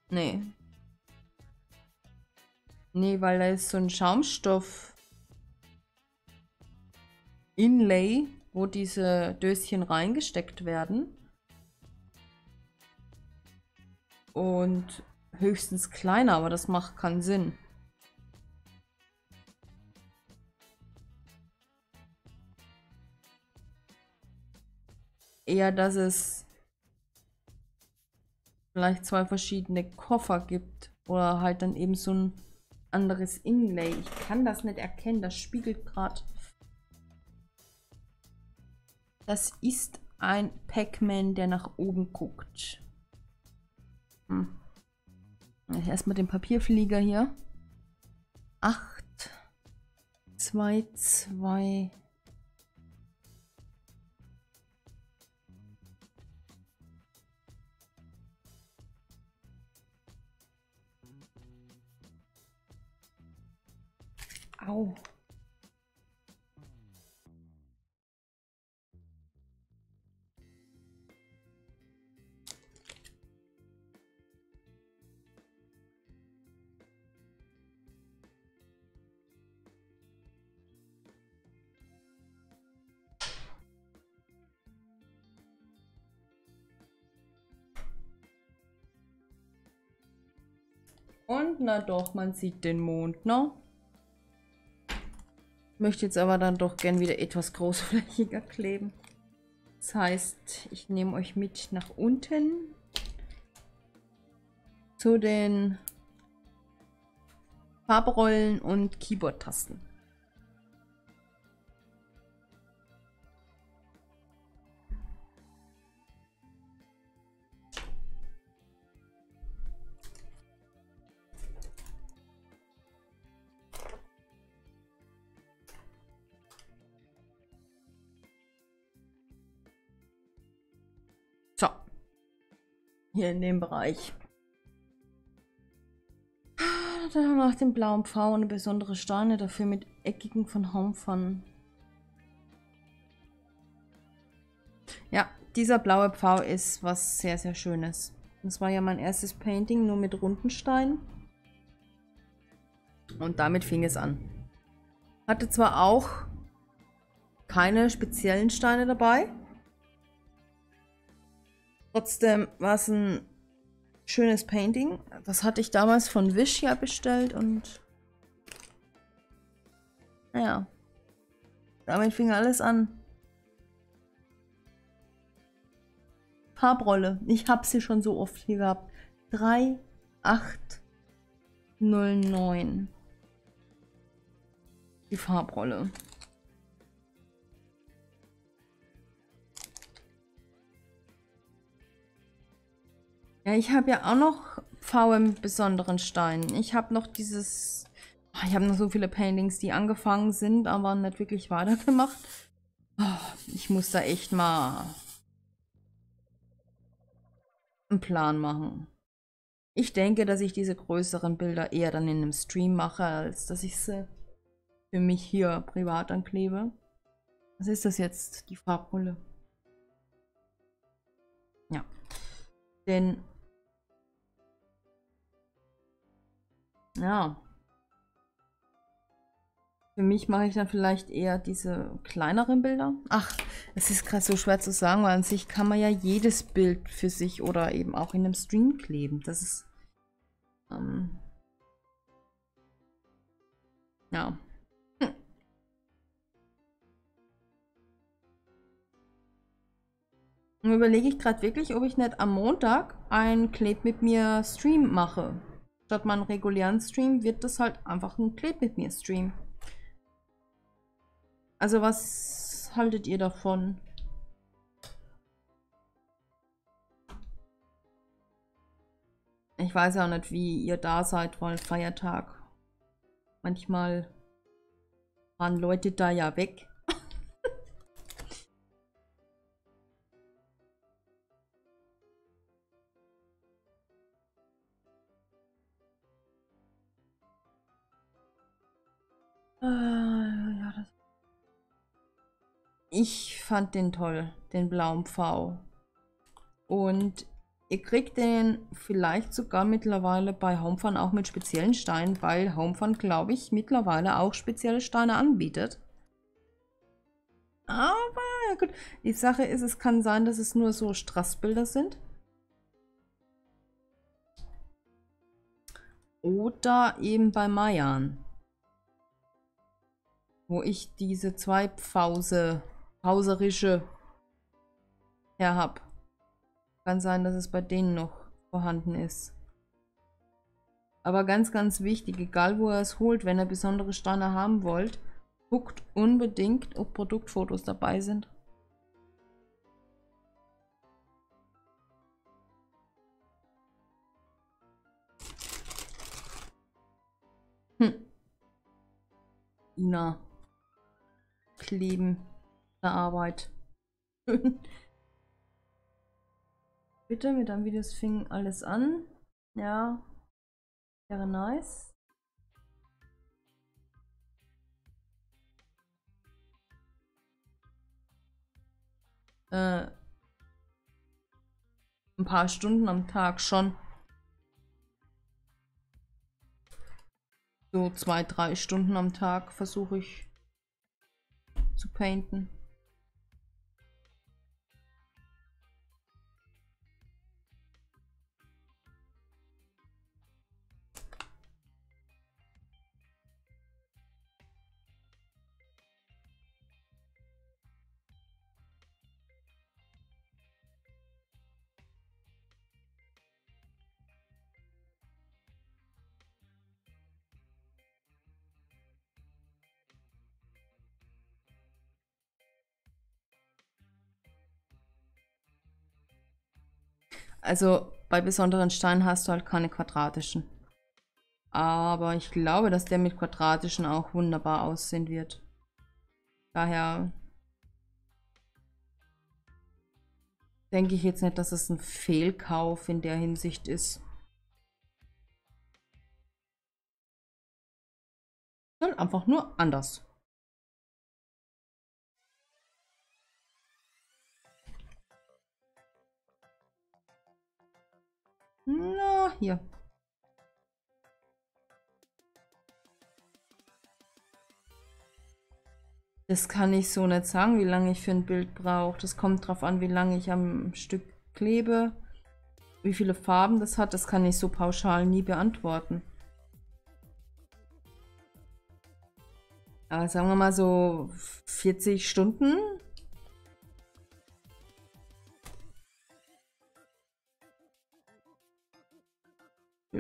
Speaker 1: Nee. Nee, weil da ist so ein Schaumstoff Inlay, wo diese Döschen reingesteckt werden. Und höchstens kleiner, aber das macht keinen Sinn. Eher, dass es vielleicht zwei verschiedene Koffer gibt. Oder halt dann eben so ein anderes Inlay. Ich kann das nicht erkennen. Das spiegelt gerade. Das ist ein Pac-Man, der nach oben guckt. Hm. Erstmal den Papierflieger hier. 8, 2, 2. Au. Und na doch, man sieht den Mond, ne? Möchte jetzt aber dann doch gern wieder etwas großflächiger kleben. Das heißt, ich nehme euch mit nach unten zu den Farbrollen und Keyboard-Tasten. Hier in dem Bereich. Dann haben wir auch den blauen Pfau und besondere Steine dafür mit eckigen von Home Fun. Ja, dieser blaue Pfau ist was sehr, sehr Schönes. Das war ja mein erstes Painting, nur mit runden Steinen. Und damit fing es an. Hatte zwar auch keine speziellen Steine dabei, Trotzdem war es ein schönes Painting. Das hatte ich damals von Wish ja bestellt und naja, damit fing alles an. Farbrolle. Ich habe sie schon so oft hier gehabt. 3809. Die Farbrolle. Ja, ich habe ja auch noch V besonderen Stein. Ich habe noch dieses... Oh, ich habe noch so viele Paintings, die angefangen sind, aber nicht wirklich weitergemacht. Oh, ich muss da echt mal einen Plan machen. Ich denke, dass ich diese größeren Bilder eher dann in einem Stream mache, als dass ich sie für mich hier privat anklebe. Was ist das jetzt? Die Farbrolle. Ja. Denn Ja. Für mich mache ich dann vielleicht eher diese kleineren Bilder. Ach, es ist gerade so schwer zu sagen, weil an sich kann man ja jedes Bild für sich oder eben auch in einem Stream kleben. Das ist... Ähm, ja. Hm. überlege ich gerade wirklich, ob ich nicht am Montag ein Kleb mit mir Stream mache statt meinen regulären Stream wird das halt einfach ein Kleb mit mir Stream. Also was haltet ihr davon? Ich weiß ja nicht, wie ihr da seid, weil Feiertag. Manchmal waren Leute da ja weg. Ich fand den toll, den blauen Pfau. Und ihr kriegt den vielleicht sogar mittlerweile bei Homefun auch mit speziellen Steinen, weil Homefun, glaube ich, mittlerweile auch spezielle Steine anbietet. Aber, ja gut, die Sache ist, es kann sein, dass es nur so Strassbilder sind. Oder eben bei Mayan wo ich diese zwei Pfause, Pauserische her hab. Kann sein, dass es bei denen noch vorhanden ist. Aber ganz, ganz wichtig, egal wo ihr es holt, wenn ihr besondere Steine haben wollt, guckt unbedingt, ob Produktfotos dabei sind. Hm. Ina kleben Arbeit. Bitte, mit einem Videos fing alles an. Ja, wäre nice. Äh, ein paar Stunden am Tag schon. So zwei, drei Stunden am Tag versuche ich zu painten. Also bei besonderen Steinen hast du halt keine quadratischen. Aber ich glaube, dass der mit quadratischen auch wunderbar aussehen wird. Daher denke ich jetzt nicht, dass es ein Fehlkauf in der Hinsicht ist. Sondern einfach nur anders. Na, hier. Das kann ich so nicht sagen, wie lange ich für ein Bild brauche. Das kommt darauf an, wie lange ich am Stück klebe, wie viele Farben das hat. Das kann ich so pauschal nie beantworten. Aber sagen wir mal so 40 Stunden.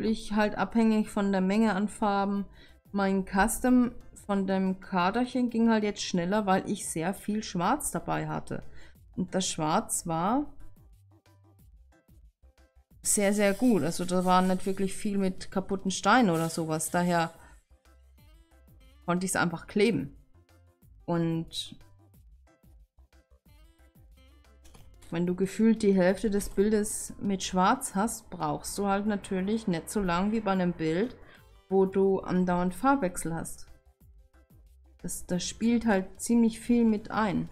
Speaker 1: Natürlich halt abhängig von der Menge an Farben. Mein Custom von dem Kaderchen ging halt jetzt schneller, weil ich sehr viel Schwarz dabei hatte. Und das Schwarz war sehr, sehr gut. Also da war nicht wirklich viel mit kaputten Steinen oder sowas. Daher konnte ich es einfach kleben. Und wenn du gefühlt die Hälfte des Bildes mit Schwarz hast, brauchst du halt natürlich nicht so lang wie bei einem Bild, wo du andauernd Farbwechsel hast. Das, das spielt halt ziemlich viel mit ein.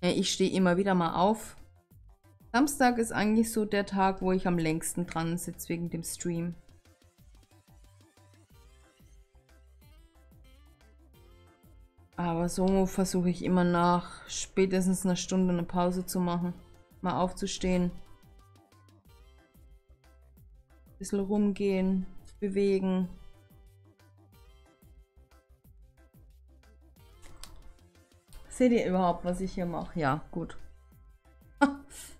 Speaker 1: Ich stehe immer wieder mal auf. Samstag ist eigentlich so der Tag, wo ich am längsten dran sitze wegen dem Stream. Aber so versuche ich immer nach spätestens einer Stunde eine Pause zu machen. Mal aufzustehen. Bisschen rumgehen, bewegen. Seht ihr überhaupt, was ich hier mache? Ja, gut.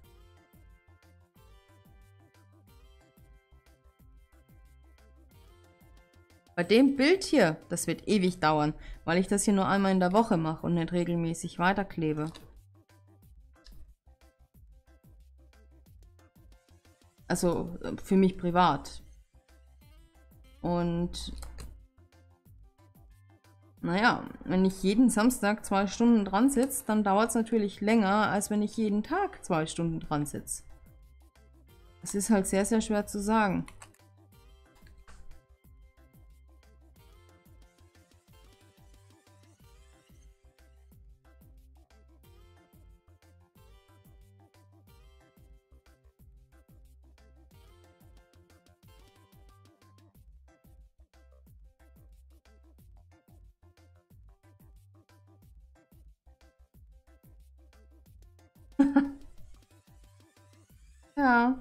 Speaker 1: Bei dem Bild hier, das wird ewig dauern, weil ich das hier nur einmal in der Woche mache und nicht regelmäßig weiterklebe. Also äh, für mich privat. Und naja, wenn ich jeden Samstag zwei Stunden dran sitze, dann dauert es natürlich länger, als wenn ich jeden Tag zwei Stunden dran sitze. Es ist halt sehr, sehr schwer zu sagen. Ja.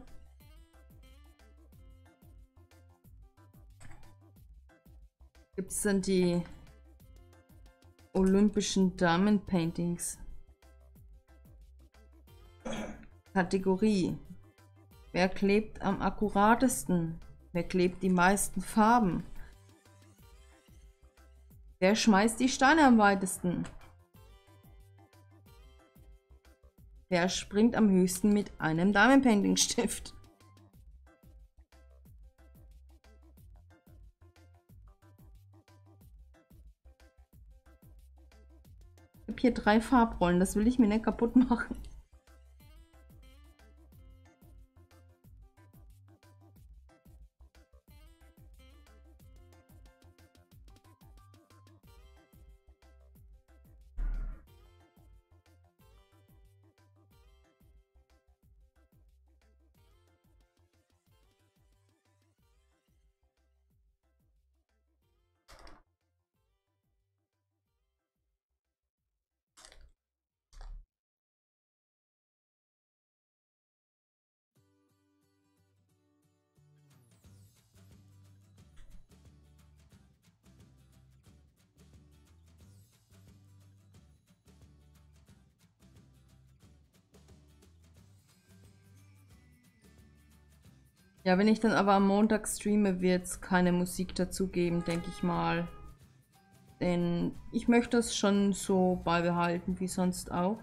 Speaker 1: Gibt es denn die Olympischen Diamond Paintings? Kategorie. Wer klebt am akkuratesten? Wer klebt die meisten Farben? Wer schmeißt die Steine am weitesten? Wer springt am höchsten mit einem Diamond-Painting-Stift? Ich habe hier drei Farbrollen, das will ich mir nicht kaputt machen. Ja, wenn ich dann aber am Montag streame, wird es keine Musik dazu geben, denke ich mal. Denn ich möchte es schon so beibehalten wie sonst auch.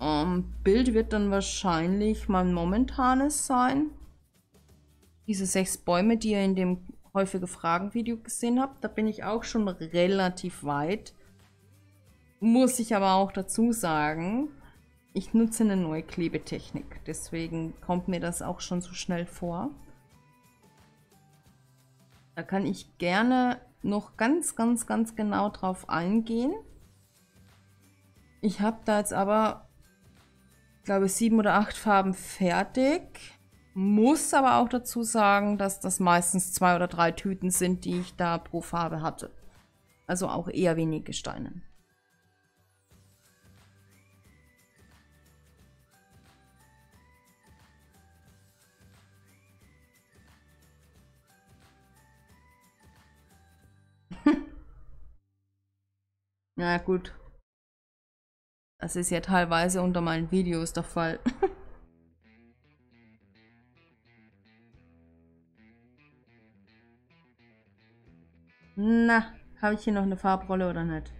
Speaker 1: Ähm, Bild wird dann wahrscheinlich mein momentanes sein. Diese sechs Bäume, die ihr in dem häufige Fragen-Video gesehen habt, da bin ich auch schon relativ weit. Muss ich aber auch dazu sagen, ich nutze eine neue Klebetechnik. Deswegen kommt mir das auch schon so schnell vor. Da kann ich gerne noch ganz, ganz, ganz genau drauf eingehen. Ich habe da jetzt aber, glaube sieben oder acht Farben fertig. Muss aber auch dazu sagen, dass das meistens zwei oder drei Tüten sind, die ich da pro Farbe hatte. Also auch eher wenige Steine. Na gut. Das ist ja teilweise unter meinen Videos der Fall. Na, habe ich hier noch eine Farbrolle oder nicht?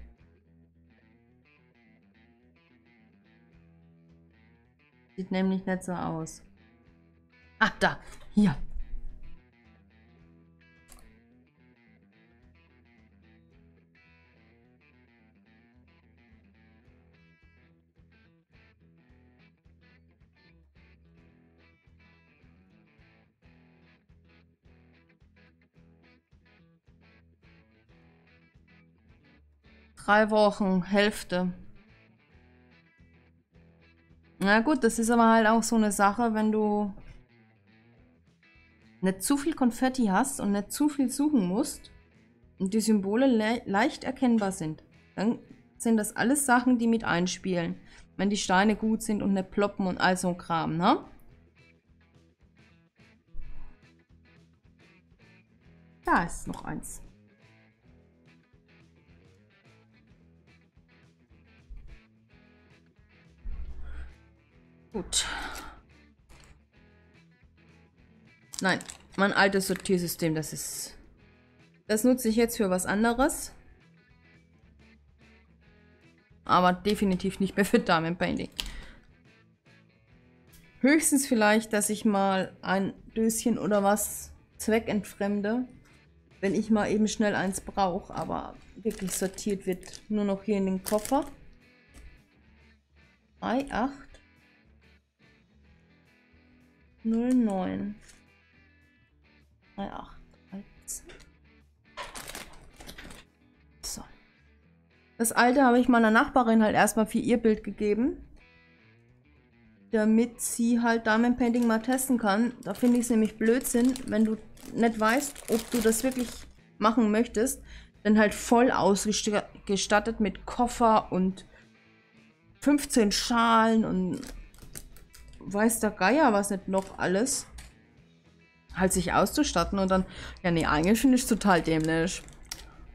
Speaker 1: Sieht nämlich nicht so aus. Ah, da. Hier. Drei Wochen, Hälfte. Na gut, das ist aber halt auch so eine Sache, wenn du nicht zu viel Konfetti hast und nicht zu viel suchen musst und die Symbole le leicht erkennbar sind, dann sind das alles Sachen, die mit einspielen. Wenn die Steine gut sind und nicht ploppen und all so ein Kram, ne? Da ist noch eins. Gut. Nein, mein altes Sortiersystem, das ist... Das nutze ich jetzt für was anderes. Aber definitiv nicht mehr für Diamond Painting. Höchstens vielleicht, dass ich mal ein Döschen oder was zweckentfremde. Wenn ich mal eben schnell eins brauche. Aber wirklich sortiert wird nur noch hier in den Koffer. 3, 8. 09 38 13. So. Das alte habe ich meiner Nachbarin halt erstmal für ihr Bild gegeben. Damit sie halt Diamond Painting mal testen kann. Da finde ich es nämlich Blödsinn, wenn du nicht weißt, ob du das wirklich machen möchtest. Dann halt voll ausgestattet mit Koffer und 15 Schalen und weiß der Geier was nicht noch alles. Halt sich auszustatten und dann, ja nee, eigentlich finde ich es total dämlich.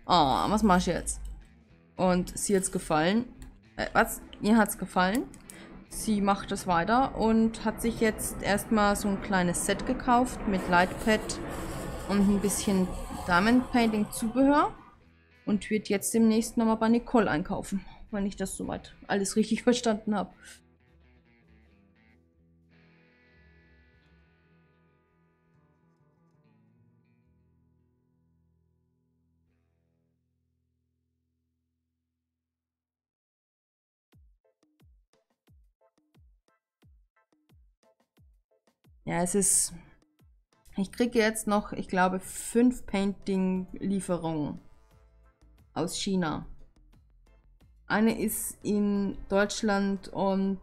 Speaker 1: Oh, was mach ich jetzt? Und sie hat's gefallen. Äh, was? Ihr hat's gefallen. Sie macht es weiter und hat sich jetzt erstmal so ein kleines Set gekauft mit Lightpad und ein bisschen Diamond Painting Zubehör und wird jetzt demnächst nochmal bei Nicole einkaufen, wenn ich das soweit alles richtig verstanden habe. Ja, es ist... Ich kriege jetzt noch, ich glaube, fünf Painting-Lieferungen aus China. Eine ist in Deutschland und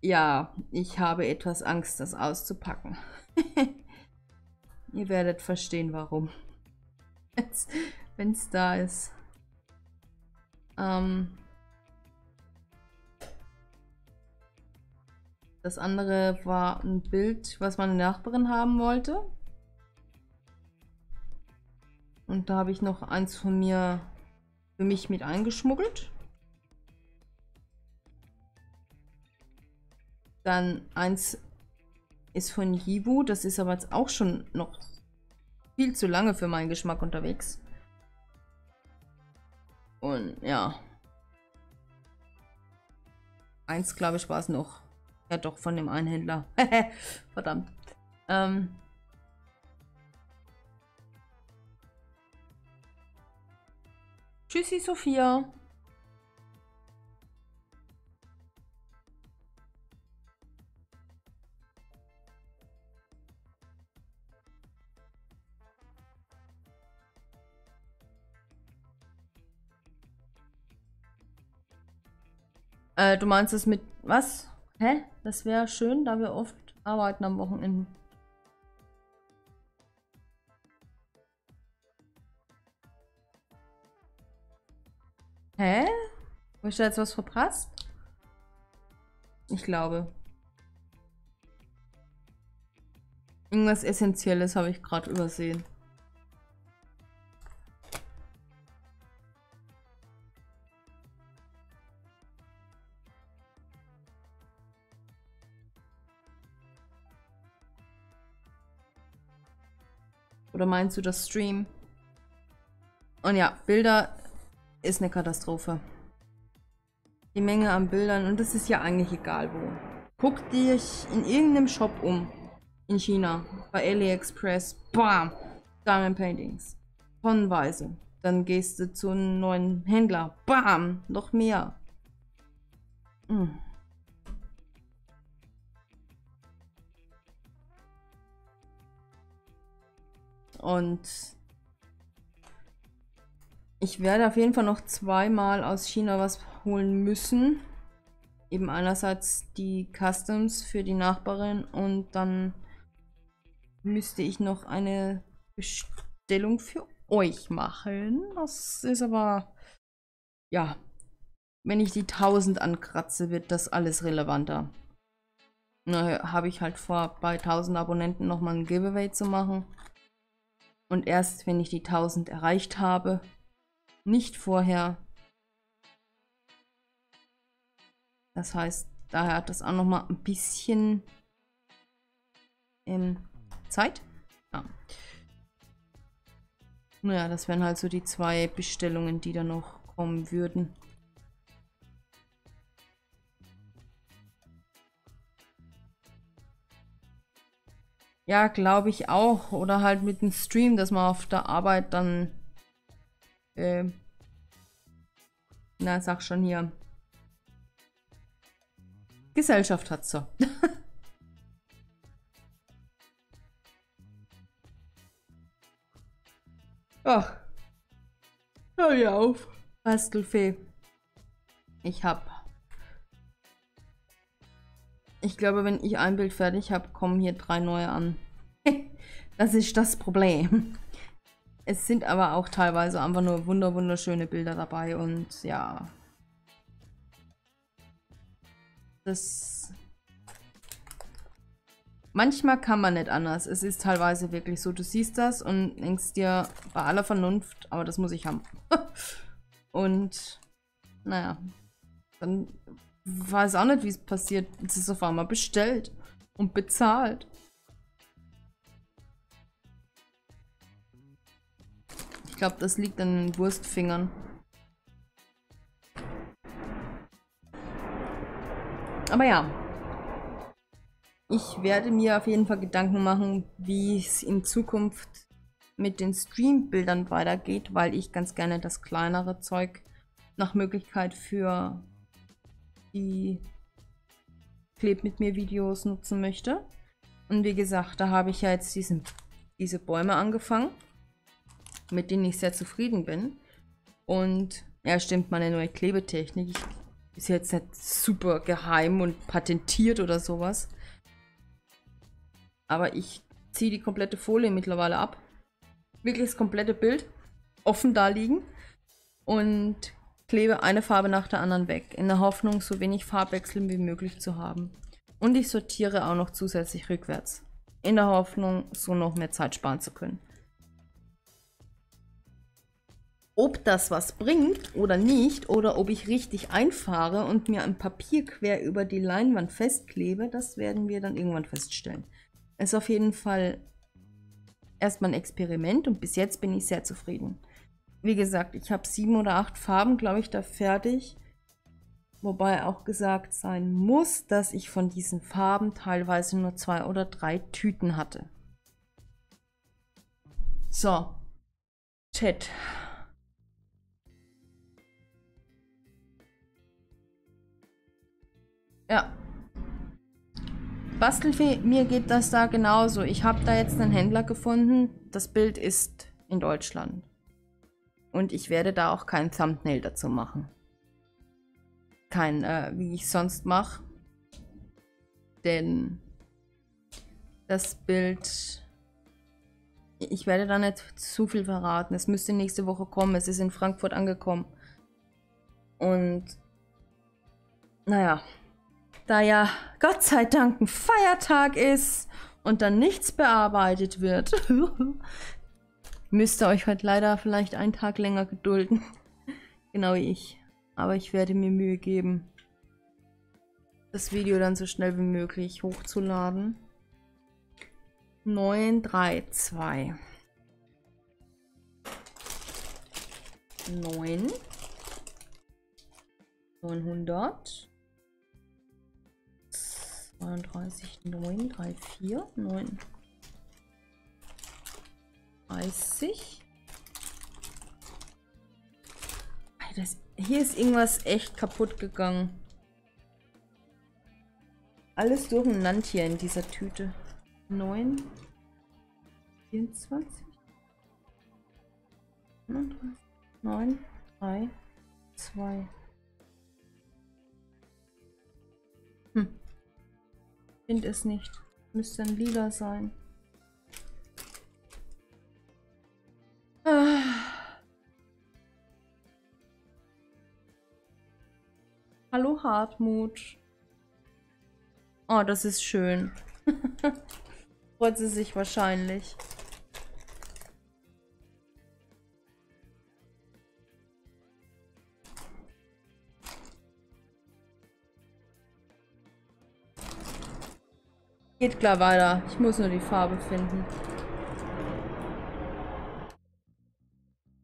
Speaker 1: ja, ich habe etwas Angst, das auszupacken. Ihr werdet verstehen, warum. Wenn es da ist. Ähm, Das andere war ein Bild, was meine Nachbarin haben wollte. Und da habe ich noch eins von mir für mich mit eingeschmuggelt. Dann eins ist von Yibu. Das ist aber jetzt auch schon noch viel zu lange für meinen Geschmack unterwegs. Und ja. Eins, glaube ich, war es noch. Ja, doch, von dem einen Händler. Verdammt. Ähm. Tschüssi, Sophia. Äh, du meinst es mit was? Hä? Das wäre schön, da wir oft arbeiten am Wochenende. Hä? Habe ich da jetzt was verpasst? Ich glaube. Irgendwas Essentielles habe ich gerade übersehen. Oder meinst du das Stream? Und ja, Bilder ist eine Katastrophe. Die Menge an Bildern und das ist ja eigentlich egal wo. Guck dich in irgendeinem Shop um. In China. Bei AliExpress. Bam! Diamond Paintings. Tonnenweise. Dann gehst du zu einem neuen Händler. Bam! Noch mehr. Hm. Und ich werde auf jeden Fall noch zweimal aus China was holen müssen. Eben einerseits die Customs für die Nachbarin und dann müsste ich noch eine Bestellung für euch machen. Das ist aber, ja, wenn ich die 1000 ankratze, wird das alles relevanter. Habe ich halt vor, bei 1000 Abonnenten nochmal ein Giveaway zu machen. Und erst wenn ich die 1000 erreicht habe, nicht vorher. Das heißt, daher hat das auch noch mal ein bisschen ähm, Zeit. Ja. Naja, das wären halt so die zwei Bestellungen, die da noch kommen würden. Ja, glaube ich auch. Oder halt mit dem Stream, dass man auf der Arbeit dann... Äh, na, sag schon hier. Gesellschaft hat so. Ach. Hör ja auf. Bastelfee. Ich hab ich glaube, wenn ich ein Bild fertig habe, kommen hier drei neue an. das ist das Problem. Es sind aber auch teilweise einfach nur wunder wunderschöne Bilder dabei und ja. Das... Manchmal kann man nicht anders. Es ist teilweise wirklich so, du siehst das und denkst dir bei aller Vernunft, aber das muss ich haben. und naja, dann weiß auch nicht, wie es passiert. Es ist auf einmal bestellt und bezahlt. Ich glaube, das liegt an den Wurstfingern. Aber ja. Ich werde mir auf jeden Fall Gedanken machen, wie es in Zukunft mit den Streambildern weitergeht, weil ich ganz gerne das kleinere Zeug nach Möglichkeit für die Kleb mit mir Videos nutzen möchte. Und wie gesagt, da habe ich ja jetzt diesen, diese Bäume angefangen, mit denen ich sehr zufrieden bin. Und ja, stimmt, meine neue Klebetechnik ist jetzt nicht super geheim und patentiert oder sowas. Aber ich ziehe die komplette Folie mittlerweile ab. Wirklich das komplette Bild offen da liegen. Und klebe eine Farbe nach der anderen weg, in der Hoffnung, so wenig Farbwechsel wie möglich zu haben. Und ich sortiere auch noch zusätzlich rückwärts, in der Hoffnung, so noch mehr Zeit sparen zu können. Ob das was bringt oder nicht, oder ob ich richtig einfahre und mir ein Papier quer über die Leinwand festklebe, das werden wir dann irgendwann feststellen. Es ist auf jeden Fall erstmal ein Experiment und bis jetzt bin ich sehr zufrieden. Wie gesagt, ich habe sieben oder acht Farben, glaube ich, da fertig. Wobei auch gesagt sein muss, dass ich von diesen Farben teilweise nur zwei oder drei Tüten hatte. So. Chat. Ja. Bastelfee, mir geht das da genauso. Ich habe da jetzt einen Händler gefunden. Das Bild ist in Deutschland. Und ich werde da auch kein Thumbnail dazu machen kein, äh, wie ich sonst mache. Denn das Bild, ich werde da nicht zu viel verraten. Es müsste nächste Woche kommen. Es ist in Frankfurt angekommen. Und naja, da ja Gott sei Dank ein Feiertag ist und dann nichts bearbeitet wird, müsst ihr euch heute leider vielleicht einen Tag länger gedulden. genau wie ich. Aber ich werde mir Mühe geben, das Video dann so schnell wie möglich hochzuladen. 932 9 900 32 9 3 4 9 30 das hier ist irgendwas echt kaputt gegangen. Alles durcheinander hier in dieser Tüte. 9, 24, 39, 9, 3, 2. Hm. Finde es nicht. Müsste ein lila sein. Hallo Hartmut. Oh, das ist schön. Freut sie sich wahrscheinlich. Geht klar weiter. Ich muss nur die Farbe finden.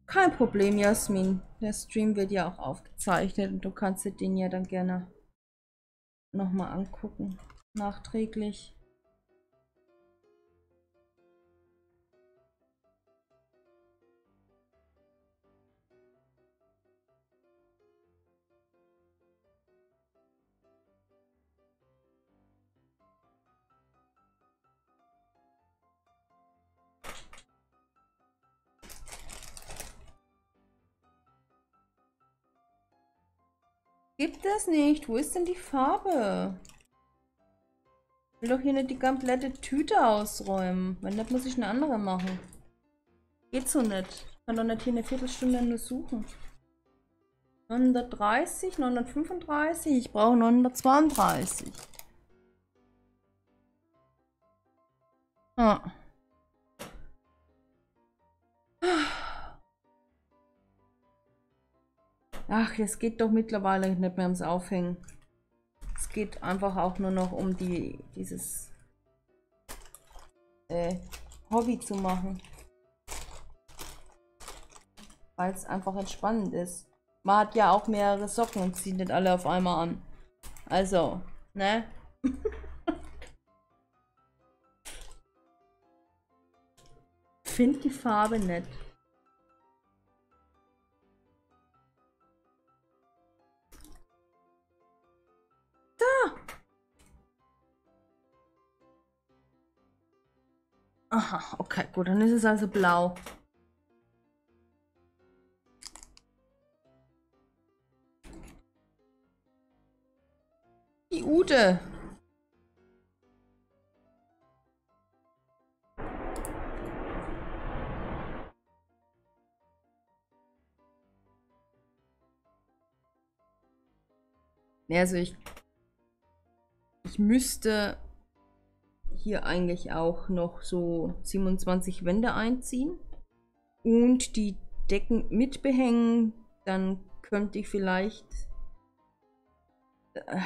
Speaker 1: Kein Problem, Jasmin. Der Stream wird ja auch aufgezeichnet und du kannst dir den ja dann gerne nochmal angucken. Nachträglich. Gibt es nicht. Wo ist denn die Farbe? Ich will doch hier nicht die komplette Tüte ausräumen. Wenn nicht, muss ich eine andere machen. Geht so nicht. Ich kann doch nicht hier eine Viertelstunde nur suchen. 930, 935. Ich brauche 932. Ah. Ach, es geht doch mittlerweile nicht mehr ums Aufhängen. Es geht einfach auch nur noch um die dieses äh, Hobby zu machen. Weil es einfach entspannend ist. Man hat ja auch mehrere Socken und zieht nicht alle auf einmal an. Also, ne? Find die Farbe nett. Aha, okay, gut, dann ist es also blau. Die Ute. Also ich ich müsste hier eigentlich auch noch so 27 Wände einziehen. Und die Decken mit behängen. Dann könnte ich vielleicht äh,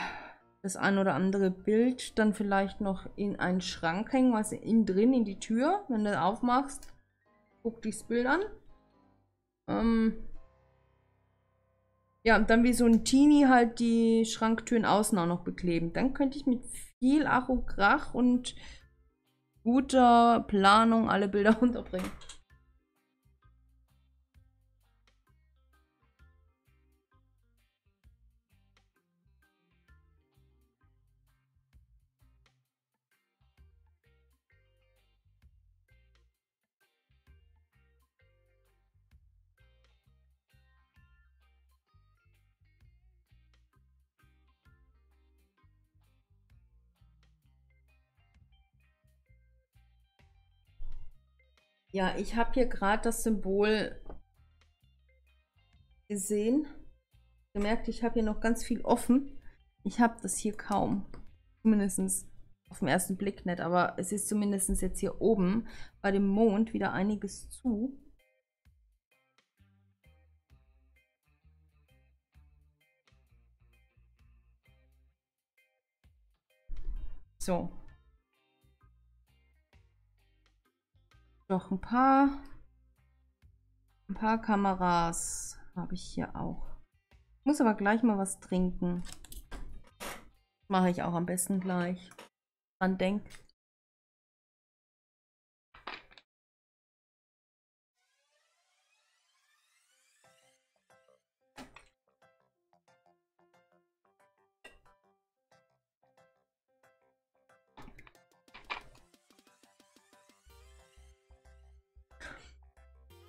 Speaker 1: das ein oder andere Bild dann vielleicht noch in einen Schrank hängen, was innen drin in die Tür, wenn du aufmachst, guck dich das Bild an. Ähm ja, und dann wie so ein Teenie halt die Schranktüren außen auch noch bekleben. Dann könnte ich mit viel Krach und guter Planung alle Bilder unterbringen. Ja, ich habe hier gerade das Symbol gesehen. Gemerkt, ich habe hier noch ganz viel offen. Ich habe das hier kaum. Zumindest auf den ersten Blick nicht. Aber es ist zumindest jetzt hier oben bei dem Mond wieder einiges zu. So, Doch ein paar, ein paar Kameras habe ich hier auch. Muss aber gleich mal was trinken. Mache ich auch am besten gleich. Dran denk.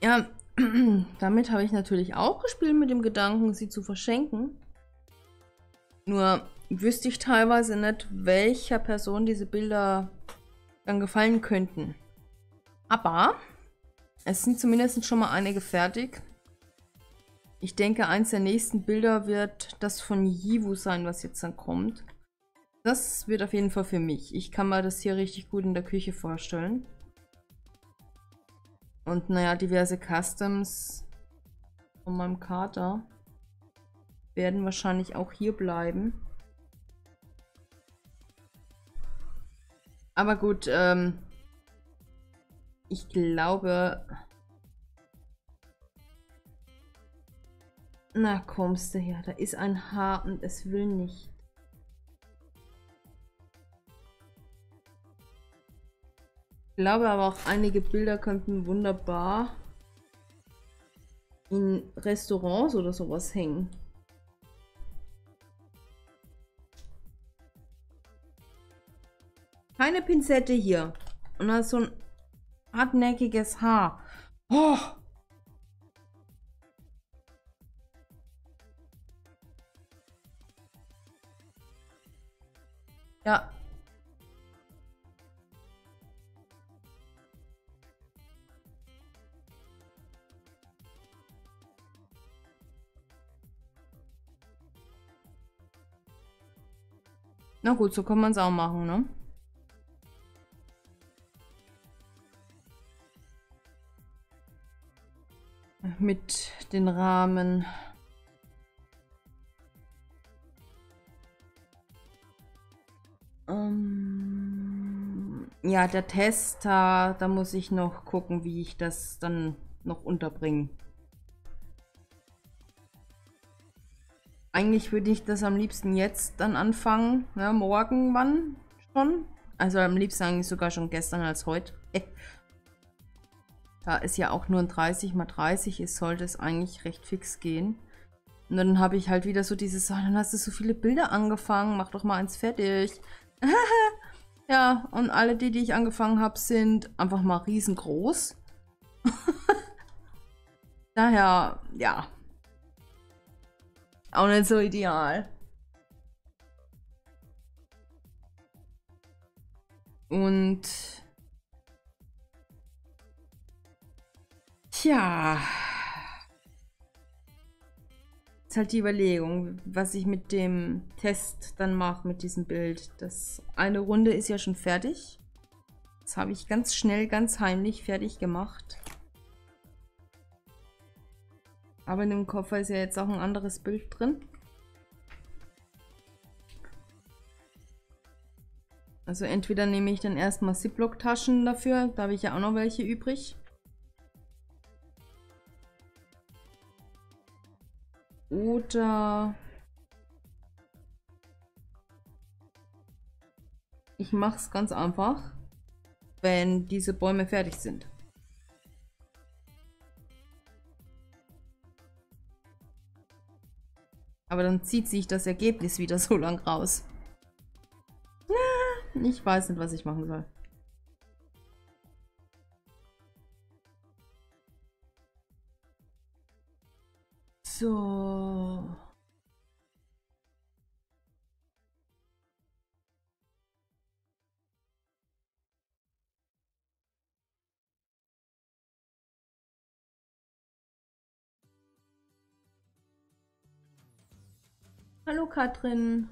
Speaker 1: Ja, damit habe ich natürlich auch gespielt mit dem Gedanken, sie zu verschenken. Nur wüsste ich teilweise nicht, welcher Person diese Bilder dann gefallen könnten. Aber es sind zumindest schon mal einige fertig. Ich denke, eins der nächsten Bilder wird das von Yivu sein, was jetzt dann kommt. Das wird auf jeden Fall für mich. Ich kann mir das hier richtig gut in der Küche vorstellen. Und naja, diverse Customs von meinem Kater werden wahrscheinlich auch hier bleiben. Aber gut, ähm, ich glaube... Na, kommst du her, da ist ein Haar und es will nicht. Ich glaube aber auch einige Bilder könnten wunderbar in Restaurants oder sowas hängen. Keine Pinzette hier. Und da ist so ein hartnäckiges Haar. Oh! Ja, Na gut, so kann man es auch machen, ne? Mit den Rahmen. Ähm, ja, der Test, da, da muss ich noch gucken, wie ich das dann noch unterbringe. Eigentlich würde ich das am liebsten jetzt dann anfangen. Ne? Morgen wann schon. Also am liebsten eigentlich sogar schon gestern als heute. Äh. Da ist ja auch nur ein 30 mal 30 ist, sollte es eigentlich recht fix gehen. Und dann habe ich halt wieder so dieses, oh, dann hast du so viele Bilder angefangen, mach doch mal eins fertig. ja, und alle die, die ich angefangen habe, sind einfach mal riesengroß. Daher, ja, auch nicht so ideal. Und tja, ist halt die Überlegung, was ich mit dem Test dann mache, mit diesem Bild. Das eine Runde ist ja schon fertig. Das habe ich ganz schnell, ganz heimlich fertig gemacht. Aber in dem Koffer ist ja jetzt auch ein anderes Bild drin. Also entweder nehme ich dann erstmal Ziploc-Taschen dafür, da habe ich ja auch noch welche übrig. Oder ich mache es ganz einfach, wenn diese Bäume fertig sind. Aber dann zieht sich das Ergebnis wieder so lang raus. Ich weiß nicht, was ich machen soll. So. Hallo Katrin.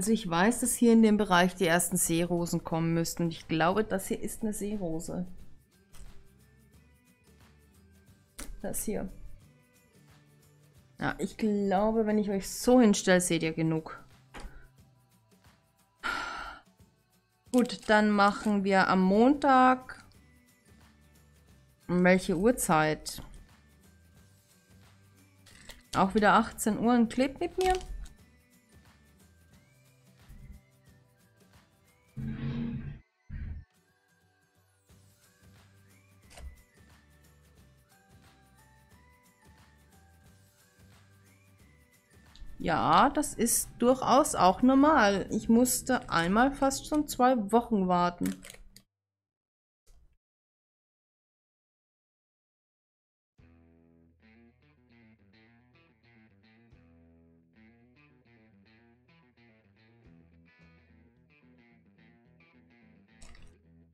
Speaker 1: Also ich weiß, dass hier in dem Bereich die ersten Seerosen kommen müssten. Und ich glaube, das hier ist eine Seerose. Das hier. Ja, ich glaube, wenn ich euch so hinstelle, seht ihr genug. Gut, dann machen wir am Montag. Um welche Uhrzeit? Auch wieder 18 Uhr und klebt mit mir. Ja, das ist durchaus auch normal. Ich musste einmal fast schon zwei Wochen warten.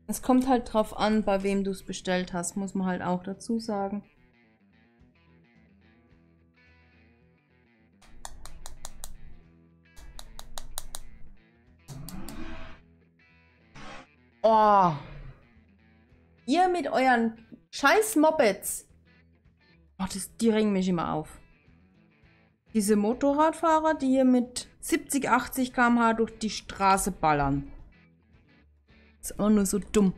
Speaker 1: Es kommt halt drauf an, bei wem du es bestellt hast, muss man halt auch dazu sagen. Oh. Ihr mit euren scheiß Mopeds. Oh, das, die ringen mich immer auf. Diese Motorradfahrer, die hier mit 70, 80 km/h durch die Straße ballern. Ist auch nur so dumm.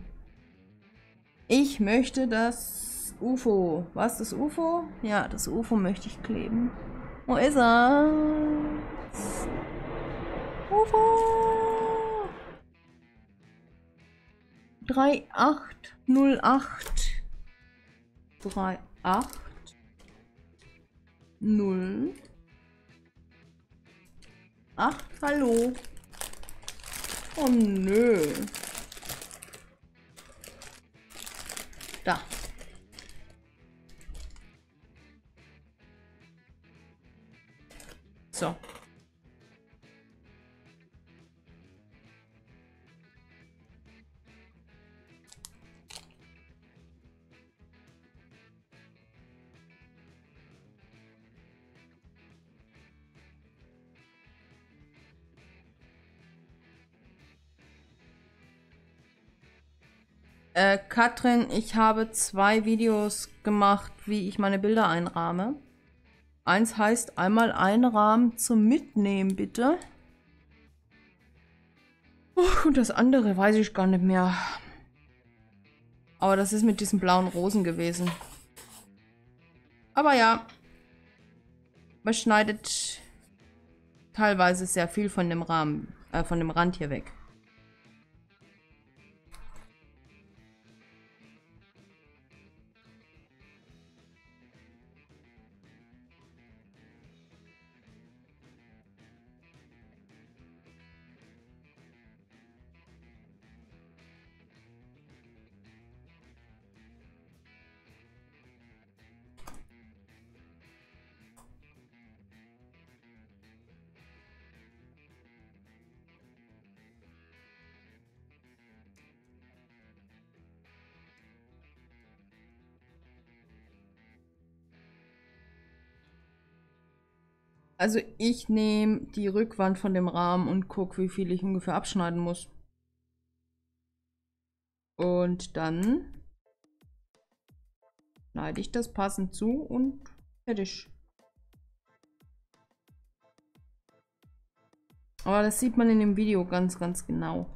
Speaker 1: Ich möchte das UFO. Was, das UFO? Ja, das UFO möchte ich kleben. Wo ist er? UFO! 3808 38 0 8 hallo. Oh nö. Da. So Äh, Katrin, ich habe zwei Videos gemacht, wie ich meine Bilder einrahme. Eins heißt einmal einrahmen zum Mitnehmen, bitte. und das andere weiß ich gar nicht mehr. Aber das ist mit diesen blauen Rosen gewesen. Aber ja, man schneidet teilweise sehr viel von dem Rahmen, äh, von dem Rand hier weg. Also ich nehme die Rückwand von dem Rahmen und gucke, wie viel ich ungefähr abschneiden muss. Und dann schneide ich das passend zu und fertig. Aber das sieht man in dem Video ganz, ganz genau.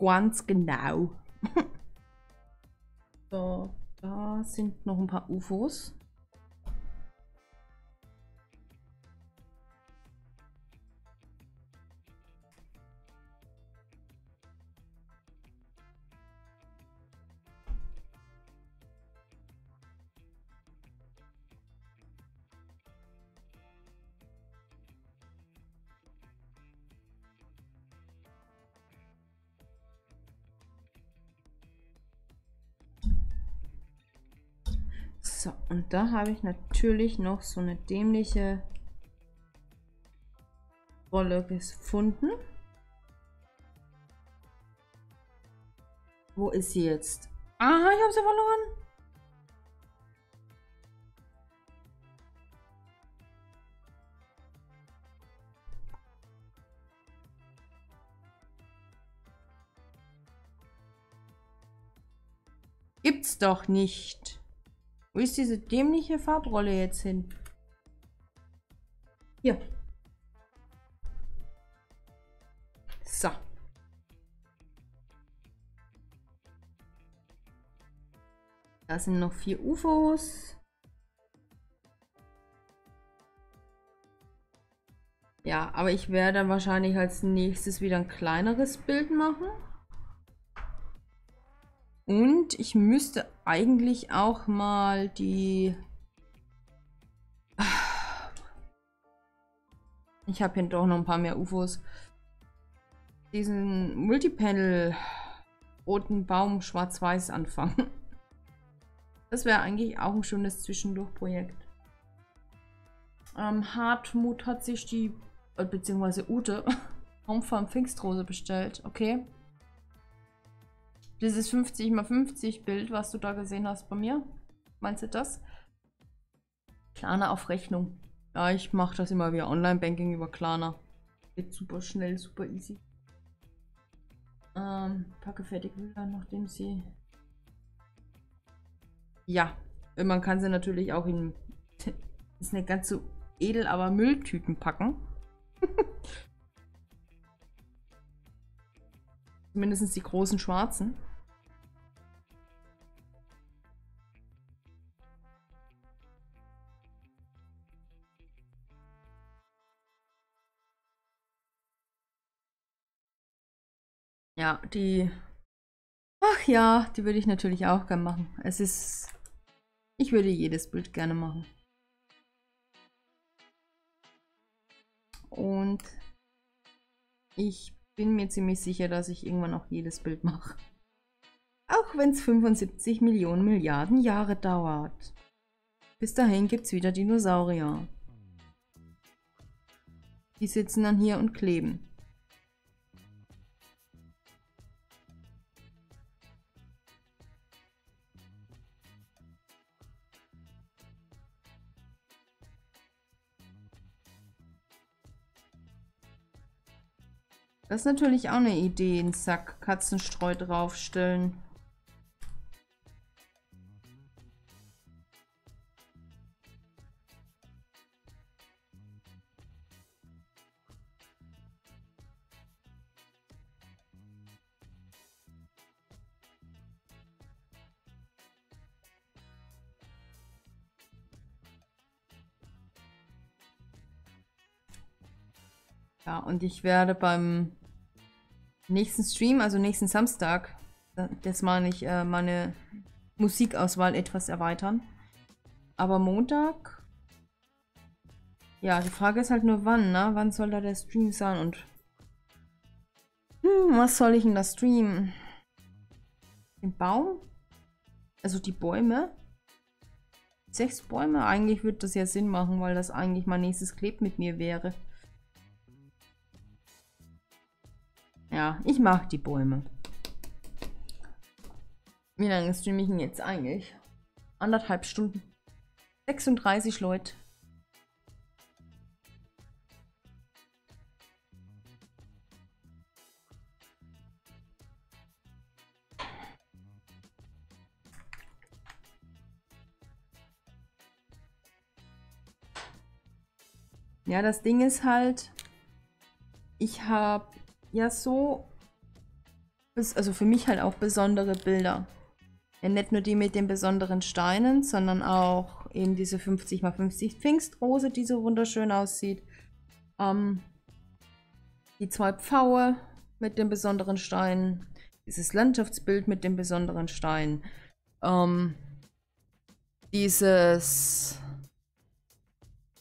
Speaker 1: Ganz genau. so, da sind noch ein paar UFOs. Und da habe ich natürlich noch so eine dämliche Rolle gefunden. Wo ist sie jetzt? Aha, ich habe sie verloren. Gibt's doch nicht. Wo ist diese dämliche Farbrolle jetzt hin? Hier. So. Da sind noch vier UFOs. Ja, aber ich werde wahrscheinlich als nächstes wieder ein kleineres Bild machen. Und ich müsste eigentlich auch mal die... Ich habe hier doch noch ein paar mehr UFOs. Diesen Multipanel roten Baum schwarz-weiß anfangen. Das wäre eigentlich auch ein schönes Zwischendurchprojekt. Ähm, Hartmut hat sich die, äh, beziehungsweise Ute, Baumfarm Pfingstrose bestellt. Okay. Dieses 50 x 50 Bild, was du da gesehen hast bei mir. Meinst du das? Klarna auf Rechnung. Ja, ich mache das immer wieder Online-Banking über Klarna. Geht super schnell, super easy. Ähm, packe fertig wieder, nachdem sie... Ja, man kann sie natürlich auch in... ist nicht ganz so edel, aber Mülltüten packen. Zumindest die großen schwarzen. Ja, die... Ach ja, die würde ich natürlich auch gerne machen. Es ist... Ich würde jedes Bild gerne machen. Und ich bin mir ziemlich sicher, dass ich irgendwann auch jedes Bild mache. Auch wenn es 75 Millionen Milliarden Jahre dauert. Bis dahin gibt es wieder Dinosaurier. Die sitzen dann hier und kleben. Das ist natürlich auch eine Idee, einen Sack Katzenstreu draufstellen. Ja, und ich werde beim nächsten Stream, also nächsten Samstag, das meine ich, äh, meine Musikauswahl etwas erweitern. Aber Montag, ja, die Frage ist halt nur wann, ne? Wann soll da der Stream sein und hm, was soll ich denn da streamen? Den Baum? Also die Bäume? Sechs Bäume? Eigentlich würde das ja Sinn machen, weil das eigentlich mein nächstes Kleb mit mir wäre. Ja, ich mag die Bäume. Wie lange streame ich denn jetzt eigentlich? Anderthalb Stunden. 36 Leute. Ja, das Ding ist halt, ich habe ja so, also für mich halt auch besondere Bilder. Ja, nicht nur die mit den besonderen Steinen, sondern auch eben diese 50x50 Pfingstrose, die so wunderschön aussieht. Ähm, die zwei Pfaue mit den besonderen Steinen. Dieses Landschaftsbild mit den besonderen Steinen. Ähm, dieses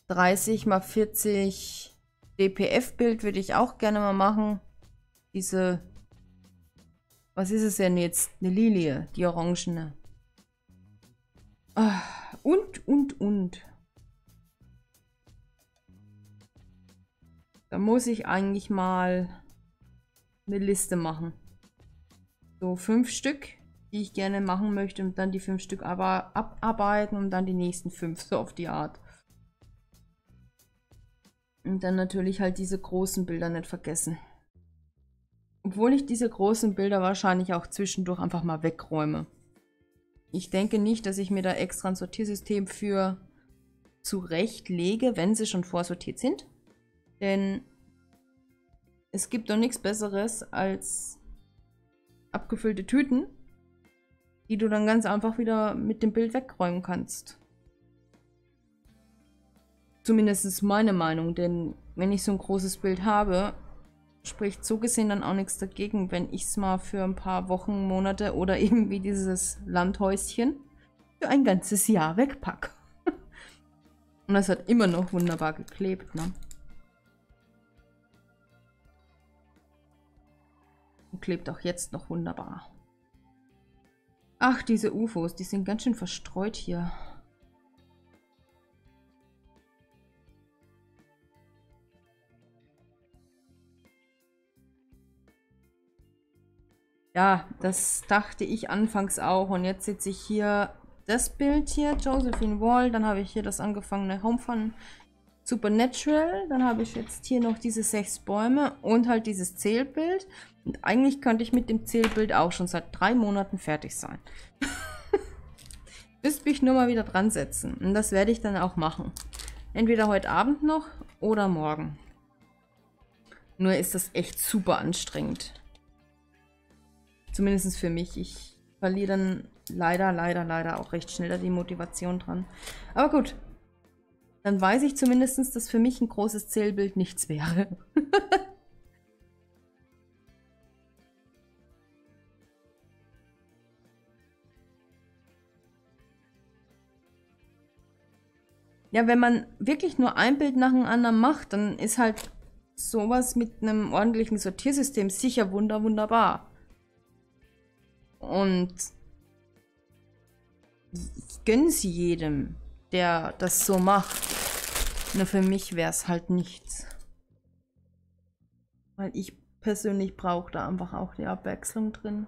Speaker 1: 30 x 40 DPF-Bild würde ich auch gerne mal machen. Diese was ist es denn jetzt? Eine Lilie, die orangene. Ah, und, und, und. Da muss ich eigentlich mal eine Liste machen. So fünf Stück, die ich gerne machen möchte und dann die fünf Stück aber abarbeiten und dann die nächsten fünf, so auf die Art. Und dann natürlich halt diese großen Bilder nicht vergessen. Obwohl ich diese großen Bilder wahrscheinlich auch zwischendurch einfach mal wegräume. Ich denke nicht, dass ich mir da extra ein Sortiersystem für zurechtlege, wenn sie schon vorsortiert sind. Denn es gibt doch nichts Besseres als abgefüllte Tüten, die du dann ganz einfach wieder mit dem Bild wegräumen kannst. Zumindest ist meine Meinung, denn wenn ich so ein großes Bild habe, spricht so gesehen dann auch nichts dagegen, wenn ich es mal für ein paar Wochen, Monate oder eben wie dieses Landhäuschen für ein ganzes Jahr wegpacke. Und das hat immer noch wunderbar geklebt, ne? Und klebt auch jetzt noch wunderbar. Ach, diese UFOs, die sind ganz schön verstreut hier. Ja, das dachte ich anfangs auch. Und jetzt sitze ich hier das Bild hier, Josephine Wall. Dann habe ich hier das angefangene Home von Supernatural. Dann habe ich jetzt hier noch diese sechs Bäume und halt dieses Zählbild. Und eigentlich könnte ich mit dem Zählbild auch schon seit drei Monaten fertig sein. Müsste mich nur mal wieder dran setzen. Und das werde ich dann auch machen. Entweder heute Abend noch oder morgen. Nur ist das echt super anstrengend. Zumindest für mich. Ich verliere dann leider, leider, leider auch recht schnell die Motivation dran. Aber gut. Dann weiß ich zumindest, dass für mich ein großes Zählbild nichts wäre. ja, wenn man wirklich nur ein Bild nach dem anderen macht, dann ist halt sowas mit einem ordentlichen Sortiersystem sicher wunder wunderbar. Und ich gönne sie jedem, der das so macht. Nur für mich wäre es halt nichts. Weil ich persönlich brauche da einfach auch die Abwechslung drin.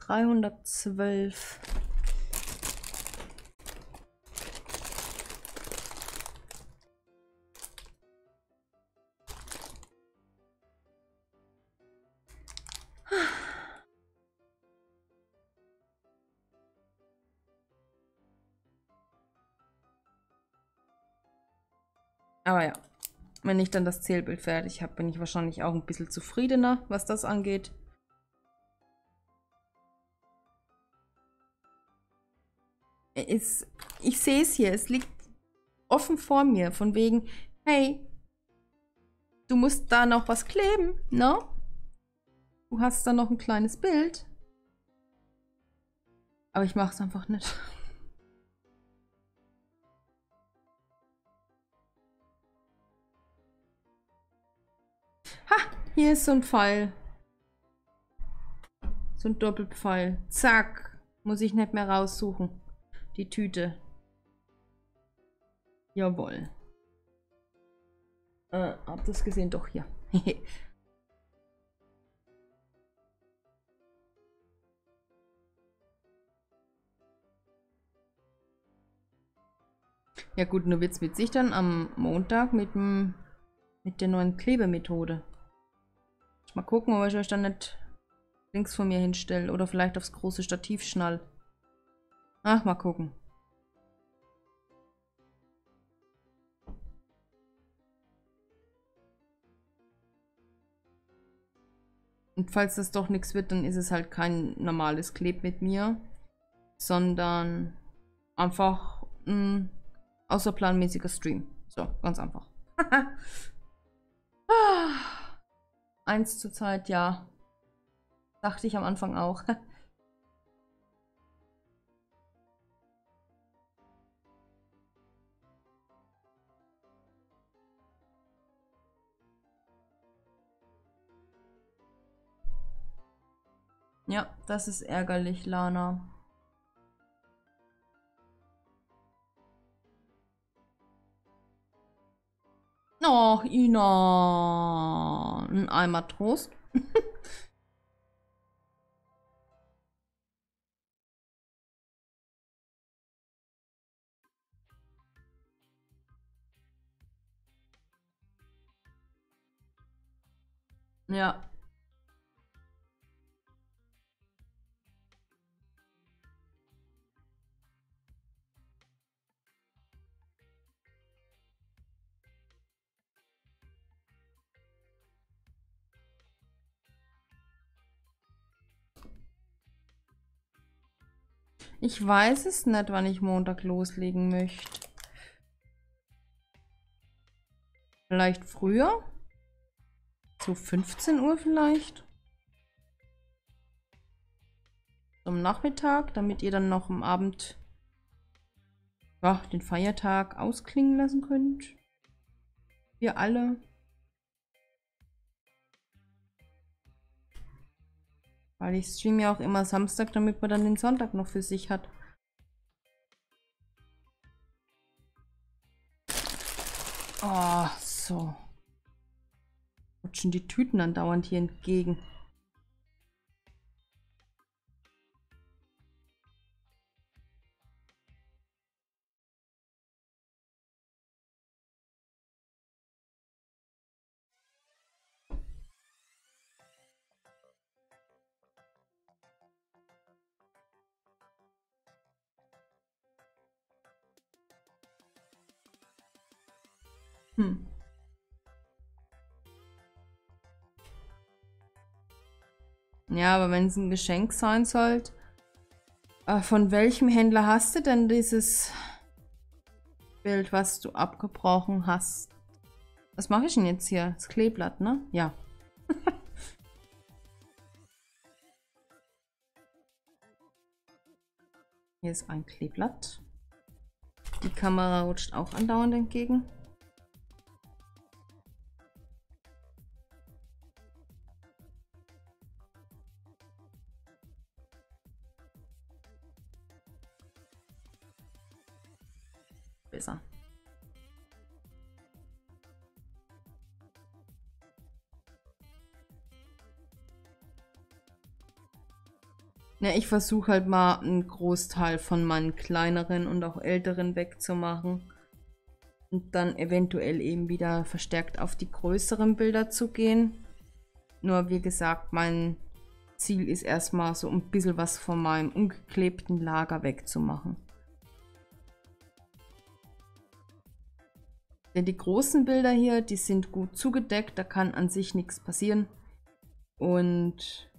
Speaker 1: 312. Aber ja, wenn ich dann das Zählbild fertig habe, bin ich wahrscheinlich auch ein bisschen zufriedener, was das angeht. Es, ich sehe es hier, es liegt offen vor mir, von wegen, hey, du musst da noch was kleben, ne? Du hast da noch ein kleines Bild. Aber ich mache es einfach nicht. Hier ist so ein Pfeil. So ein Doppelpfeil. Zack. Muss ich nicht mehr raussuchen. Die Tüte. Jawohl. Äh, ihr es gesehen? Doch, hier. ja gut, nur wird's witzig dann am Montag mit dem mit der neuen Klebemethode. Mal gucken, ob ich euch dann nicht links von mir hinstelle oder vielleicht aufs große Stativ schnall. Ach, mal gucken. Und falls das doch nichts wird, dann ist es halt kein normales Kleb mit mir, sondern einfach ein außerplanmäßiger Stream. So, ganz einfach. ah eins zur Zeit, ja. Dachte ich am Anfang auch. Ja, das ist ärgerlich, Lana. Och, Ina. Ein Eimer Trost. ja. Ich weiß es nicht, wann ich Montag loslegen möchte. Vielleicht früher? So 15 Uhr vielleicht? Am Nachmittag, damit ihr dann noch am Abend ja, den Feiertag ausklingen lassen könnt. Wir alle. Weil ich stream ja auch immer Samstag, damit man dann den Sonntag noch für sich hat. Oh, so. Rutschen die Tüten andauernd hier entgegen. Ja, aber wenn es ein Geschenk sein soll, äh, von welchem Händler hast du denn dieses Bild, was du abgebrochen hast? Was mache ich denn jetzt hier? Das Kleeblatt, ne? Ja. hier ist ein Kleeblatt. Die Kamera rutscht auch andauernd entgegen. Besser. Ja, ich versuche halt mal einen Großteil von meinen kleineren und auch älteren wegzumachen. Und dann eventuell eben wieder verstärkt auf die größeren Bilder zu gehen. Nur wie gesagt, mein Ziel ist erstmal so ein bisschen was von meinem ungeklebten Lager wegzumachen. Denn die großen Bilder hier, die sind gut zugedeckt, da kann an sich nichts passieren. Und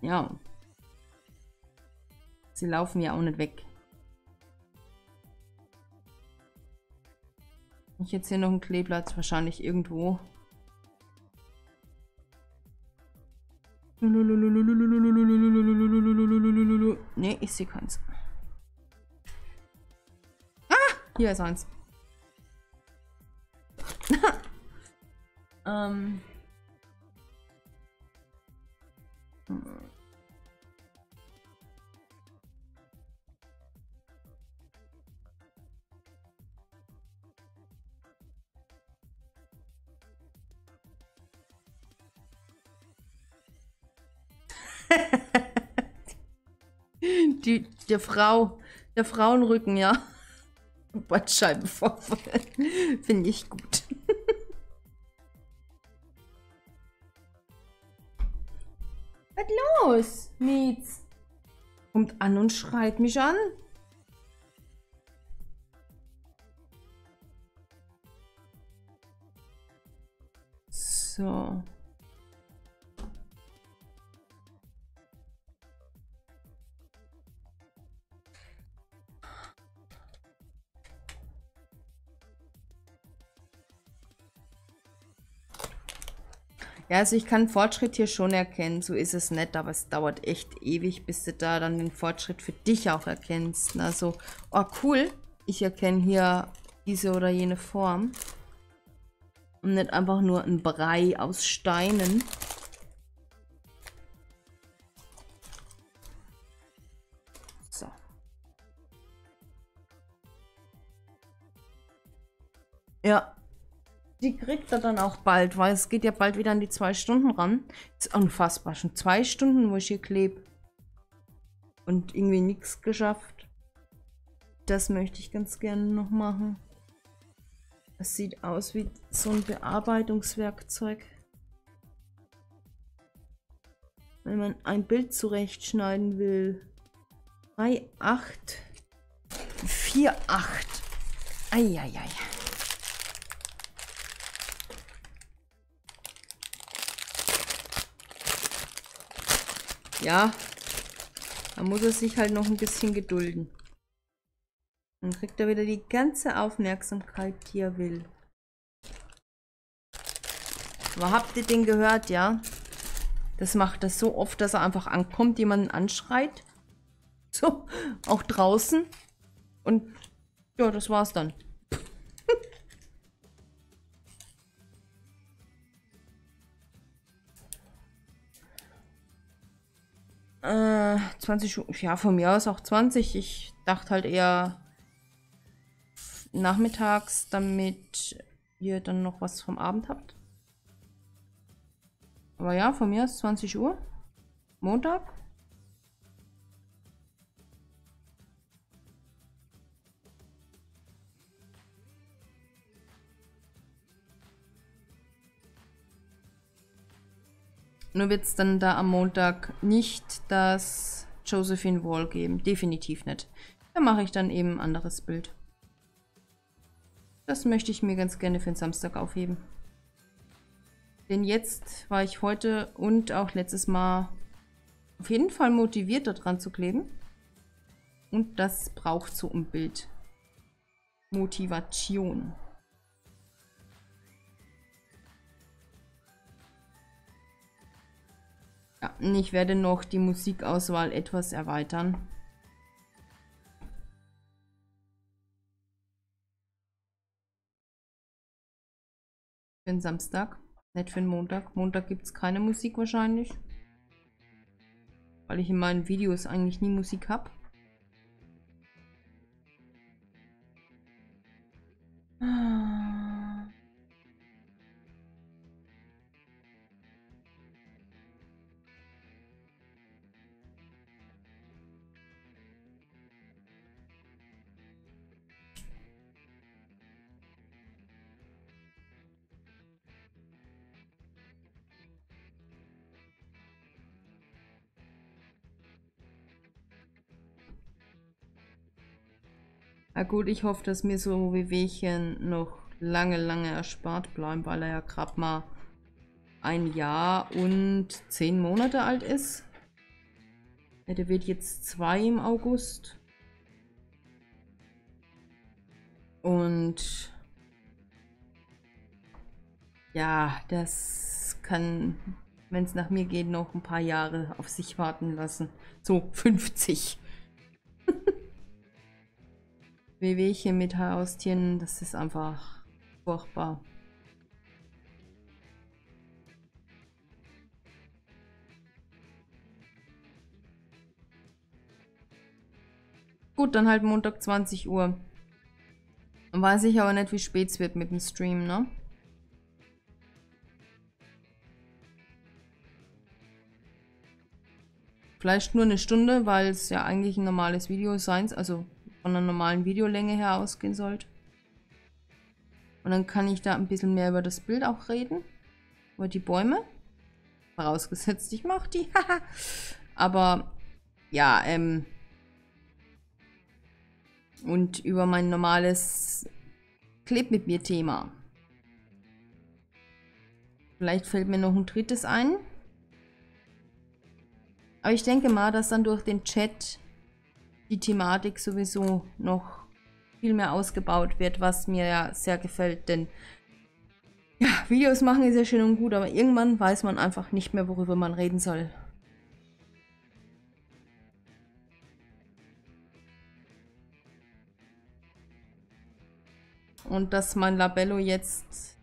Speaker 1: ja, sie laufen ja auch nicht weg. Ich jetzt hier noch ein Kleeblatt, wahrscheinlich irgendwo. Ne, ich sehe keins. Hier ist eins. ähm. Die, der Frau, der Frauenrücken, ja. Bandscheibenvorfall. Finde ich gut. Was los, Mietz? Kommt an und schreit mich an. So. Ja, also ich kann Fortschritt hier schon erkennen, so ist es nicht, aber es dauert echt ewig, bis du da dann den Fortschritt für dich auch erkennst. Also, oh cool, ich erkenne hier diese oder jene Form. Und nicht einfach nur ein Brei aus Steinen. Ja, die kriegt er dann auch bald, weil es geht ja bald wieder an die zwei Stunden ran. Ist unfassbar. Schon zwei Stunden, wo ich hier klebe. Und irgendwie nichts geschafft. Das möchte ich ganz gerne noch machen. Das sieht aus wie so ein Bearbeitungswerkzeug. Wenn man ein Bild zurechtschneiden will. 3, 8, 4, 8. Eieiei. Ja, da muss er sich halt noch ein bisschen gedulden. Dann kriegt er wieder die ganze Aufmerksamkeit, die er will. Aber habt ihr den gehört, ja? Das macht er so oft, dass er einfach ankommt, jemanden anschreit. So, auch draußen. Und ja, das war's dann. 20 Uhr. Ja, von mir aus auch 20. Ich dachte halt eher nachmittags, damit ihr dann noch was vom Abend habt. Aber ja, von mir aus 20 Uhr. Montag. Nur wird es dann da am Montag nicht das Josephine Wall geben. Definitiv nicht. Da mache ich dann eben ein anderes Bild. Das möchte ich mir ganz gerne für den Samstag aufheben. Denn jetzt war ich heute und auch letztes Mal auf jeden Fall motiviert, da dran zu kleben. Und das braucht so ein Bild. Motivation. Ja, ich werde noch die Musikauswahl etwas erweitern. Für den Samstag, nicht für den Montag. Montag gibt es keine Musik wahrscheinlich. Weil ich in meinen Videos eigentlich nie Musik habe. Ah. Na gut, ich hoffe, dass mir so Wehwehchen noch lange, lange erspart bleiben, weil er ja gerade mal ein Jahr und zehn Monate alt ist. Ja, der wird jetzt zwei im August. Und ja, das kann, wenn es nach mir geht, noch ein paar Jahre auf sich warten lassen. So 50. Wehwehchen mit Haustieren, das ist einfach furchtbar. Gut, dann halt Montag 20 Uhr. Weiß ich aber nicht, wie spät es wird mit dem Stream, ne? Vielleicht nur eine Stunde, weil es ja eigentlich ein normales Video sein, also von einer normalen Videolänge her ausgehen sollte. Und dann kann ich da ein bisschen mehr über das Bild auch reden. Über die Bäume. Vorausgesetzt, ich mache die. Aber ja, ähm. Und über mein normales Kleb mit mir Thema. Vielleicht fällt mir noch ein drittes ein. Aber ich denke mal, dass dann durch den Chat die Thematik sowieso noch viel mehr ausgebaut wird, was mir ja sehr gefällt, denn Ja, Videos machen ist ja schön und gut, aber irgendwann weiß man einfach nicht mehr, worüber man reden soll. Und dass mein Labello jetzt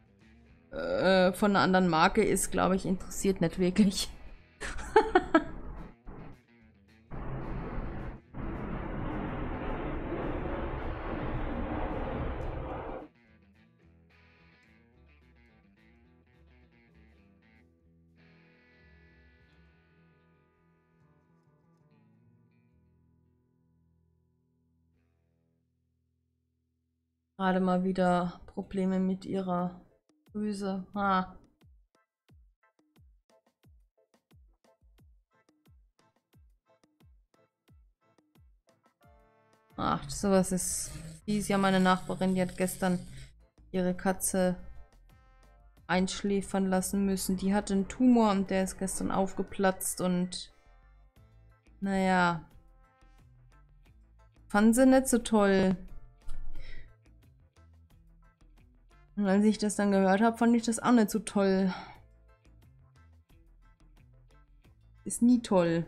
Speaker 1: äh, von einer anderen Marke ist, glaube ich, interessiert nicht wirklich. Gerade mal wieder Probleme mit ihrer Drüse. Ah. Ach, sowas ist fies. Ja, meine Nachbarin, die hat gestern ihre Katze einschläfern lassen müssen. Die hatte einen Tumor und der ist gestern aufgeplatzt und naja, fanden sie nicht so toll. Und als ich das dann gehört habe, fand ich das auch nicht so toll. Ist nie toll.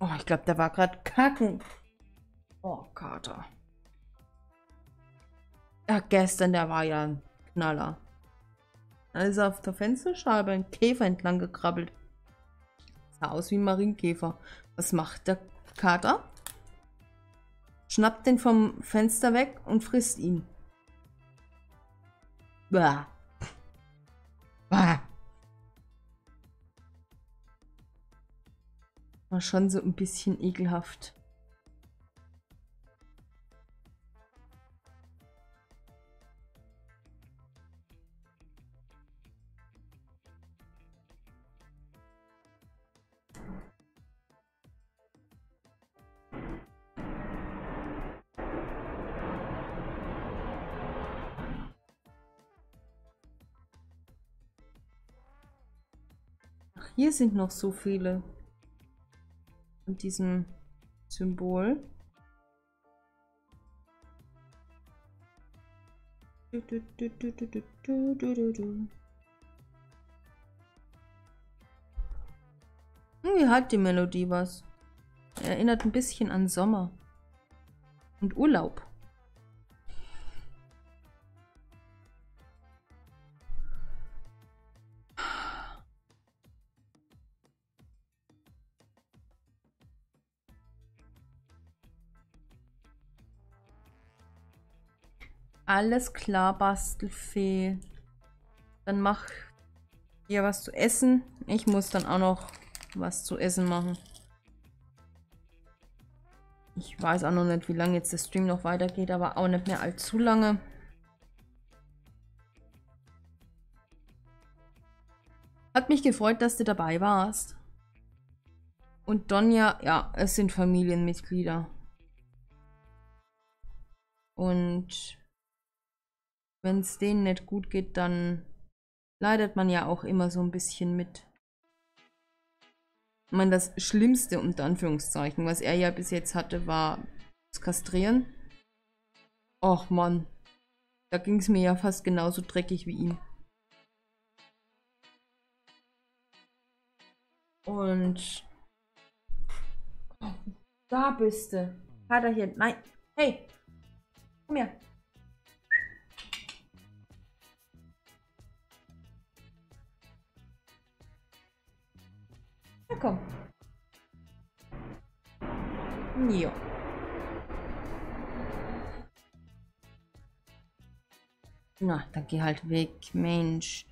Speaker 1: Oh, ich glaube, der war gerade kacken. Oh, Kater. Ja, gestern, der war ja ein Knaller. Er auf der Fensterscheibe ein Käfer entlang gekrabbelt. Sah aus wie ein Marienkäfer. Was macht der Kater? Schnappt den vom Fenster weg und frisst ihn. Bah. Bah. War schon so ein bisschen ekelhaft. Hier sind noch so viele. Von diesem Symbol. Irgendwie hat die Melodie was. Erinnert ein bisschen an Sommer. Und Urlaub. Alles klar, Bastelfee. Dann mach dir was zu essen. Ich muss dann auch noch was zu essen machen. Ich weiß auch noch nicht, wie lange jetzt der Stream noch weitergeht, aber auch nicht mehr allzu lange. Hat mich gefreut, dass du dabei warst. Und Donja, ja, es sind Familienmitglieder. Und wenn es denen nicht gut geht, dann leidet man ja auch immer so ein bisschen mit. Ich meine, das Schlimmste, unter Anführungszeichen, was er ja bis jetzt hatte, war das Kastrieren. Och Mann, da ging es mir ja fast genauso dreckig wie ihm. Und... Da bist du. Vaterchen, nein. Hey, komm her. Komm. Ja. Na, dann geh halt weg, Mensch.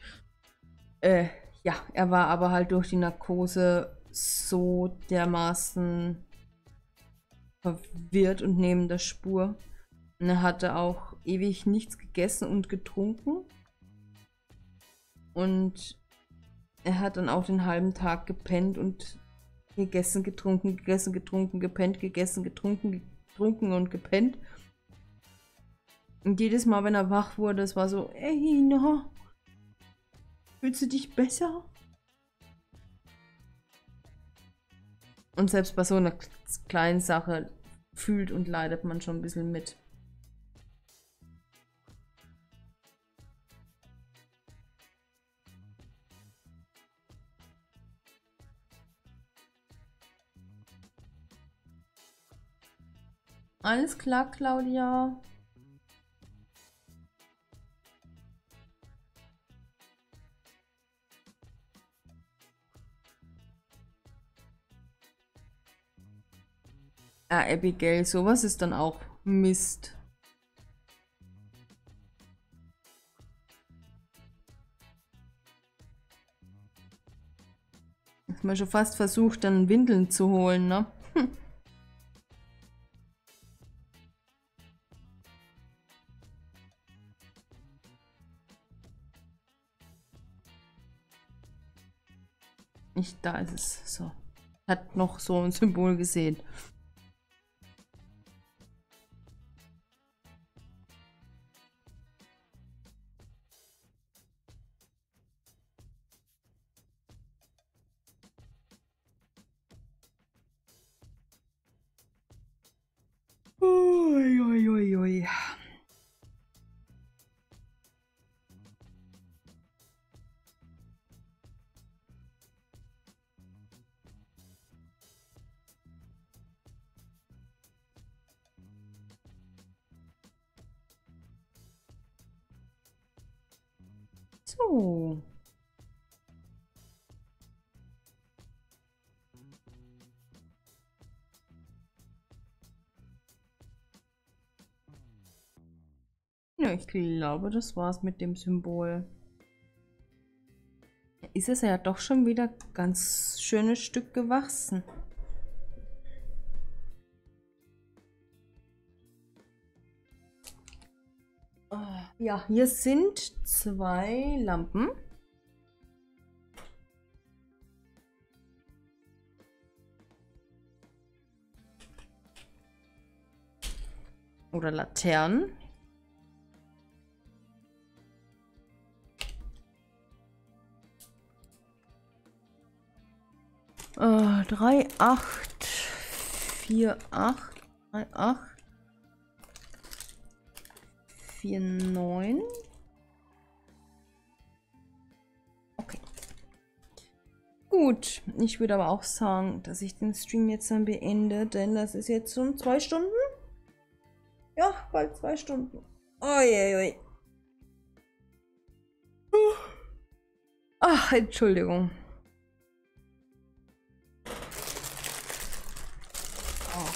Speaker 1: Äh, ja, er war aber halt durch die Narkose so dermaßen verwirrt und neben der Spur. Und er hatte auch ewig nichts gegessen und getrunken. Und er hat dann auch den halben Tag gepennt und gegessen, getrunken, gegessen, getrunken, gepennt, gegessen, getrunken, getrunken und gepennt. Und jedes Mal, wenn er wach wurde, es war so, ey, na, fühlst du dich besser? Und selbst bei so einer kleinen Sache fühlt und leidet man schon ein bisschen mit. Alles klar, Claudia. Ah, Abigail, sowas ist dann auch Mist. Jetzt mal schon fast versucht, dann Windeln zu holen, ne? Nicht da ist es so. Hat noch so ein Symbol gesehen. Ich glaube, das war's mit dem Symbol. Ist es ja doch schon wieder ganz schönes Stück gewachsen. Ja, hier sind zwei Lampen. Oder Laternen. Äh, drei, acht, vier, acht, drei, acht. 4, 9. Okay. Gut, ich würde aber auch sagen, dass ich den Stream jetzt dann beende, denn das ist jetzt schon zwei Stunden. Ja, bald zwei Stunden. Uiuiui. Ach, Entschuldigung.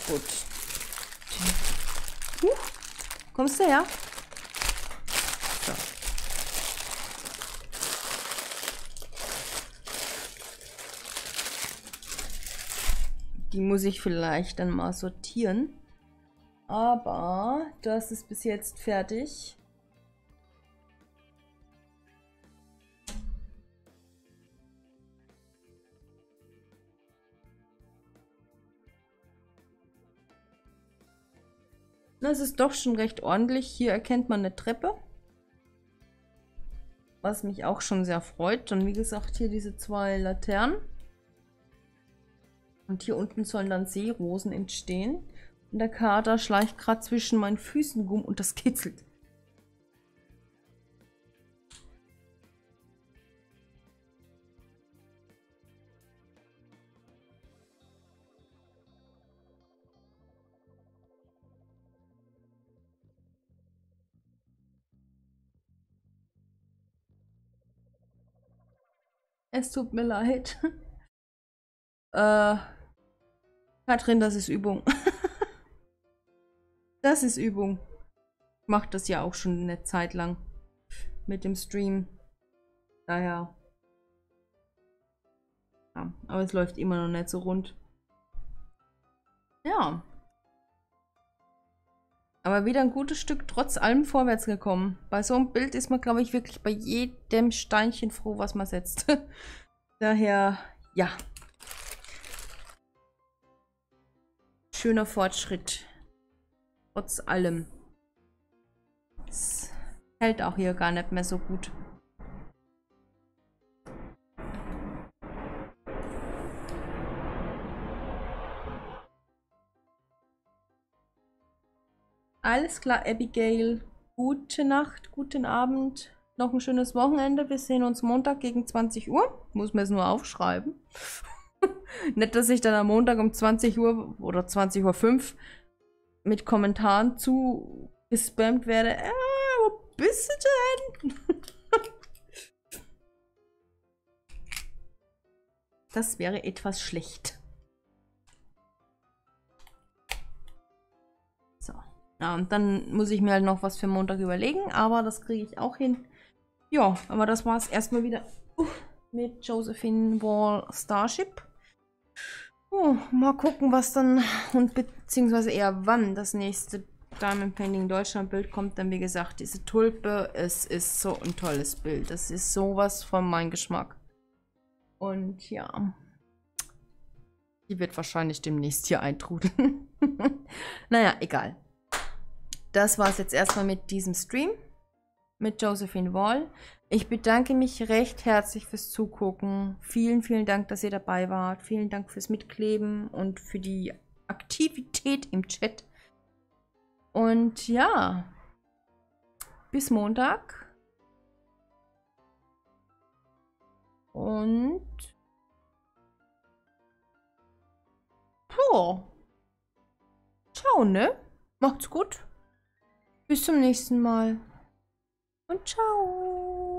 Speaker 1: Gut. Huh. Kommst du her? Die muss ich vielleicht dann mal sortieren. Aber das ist bis jetzt fertig. Das ist doch schon recht ordentlich. Hier erkennt man eine Treppe. Was mich auch schon sehr freut. Und wie gesagt, hier diese zwei Laternen. Und hier unten sollen dann Seerosen entstehen. Und der Kater schleicht gerade zwischen meinen Füßen rum und das kitzelt. Es tut mir leid. äh, Katrin, das ist Übung. das ist Übung. Ich mach das ja auch schon eine Zeit lang mit dem Stream. Daher. Ja, aber es läuft immer noch nicht so rund. Ja. Aber wieder ein gutes Stück trotz allem vorwärts gekommen. Bei so einem Bild ist man, glaube ich, wirklich bei jedem Steinchen froh, was man setzt. Daher, ja, schöner Fortschritt. Trotz allem. Es hält auch hier gar nicht mehr so gut. Alles klar, Abigail. Gute Nacht, guten Abend. Noch ein schönes Wochenende. Wir sehen uns Montag gegen 20 Uhr. Muss mir es nur aufschreiben. Nicht, dass ich dann am Montag um 20 Uhr oder 20.05 Uhr mit Kommentaren zu gespammt werde. Äh, wo bist du denn? das wäre etwas schlecht. Ja, und dann muss ich mir halt noch was für Montag überlegen, aber das kriege ich auch hin. Ja, aber das war es erstmal wieder uh, mit Josephine Wall Starship. Oh, mal gucken, was dann und beziehungsweise eher wann das nächste Diamond Painting Deutschland Bild kommt. Dann wie gesagt, diese Tulpe, es ist so ein tolles Bild. Das ist sowas von meinem Geschmack. Und ja, die wird wahrscheinlich demnächst hier eintrudeln. naja, egal. Das war es jetzt erstmal mit diesem Stream mit Josephine Wall. Ich bedanke mich recht herzlich fürs Zugucken. Vielen, vielen Dank, dass ihr dabei wart. Vielen Dank fürs Mitkleben und für die Aktivität im Chat. Und ja, bis Montag. Und ja. Ciao, ne? Macht's gut. Bis zum nächsten Mal. Und ciao.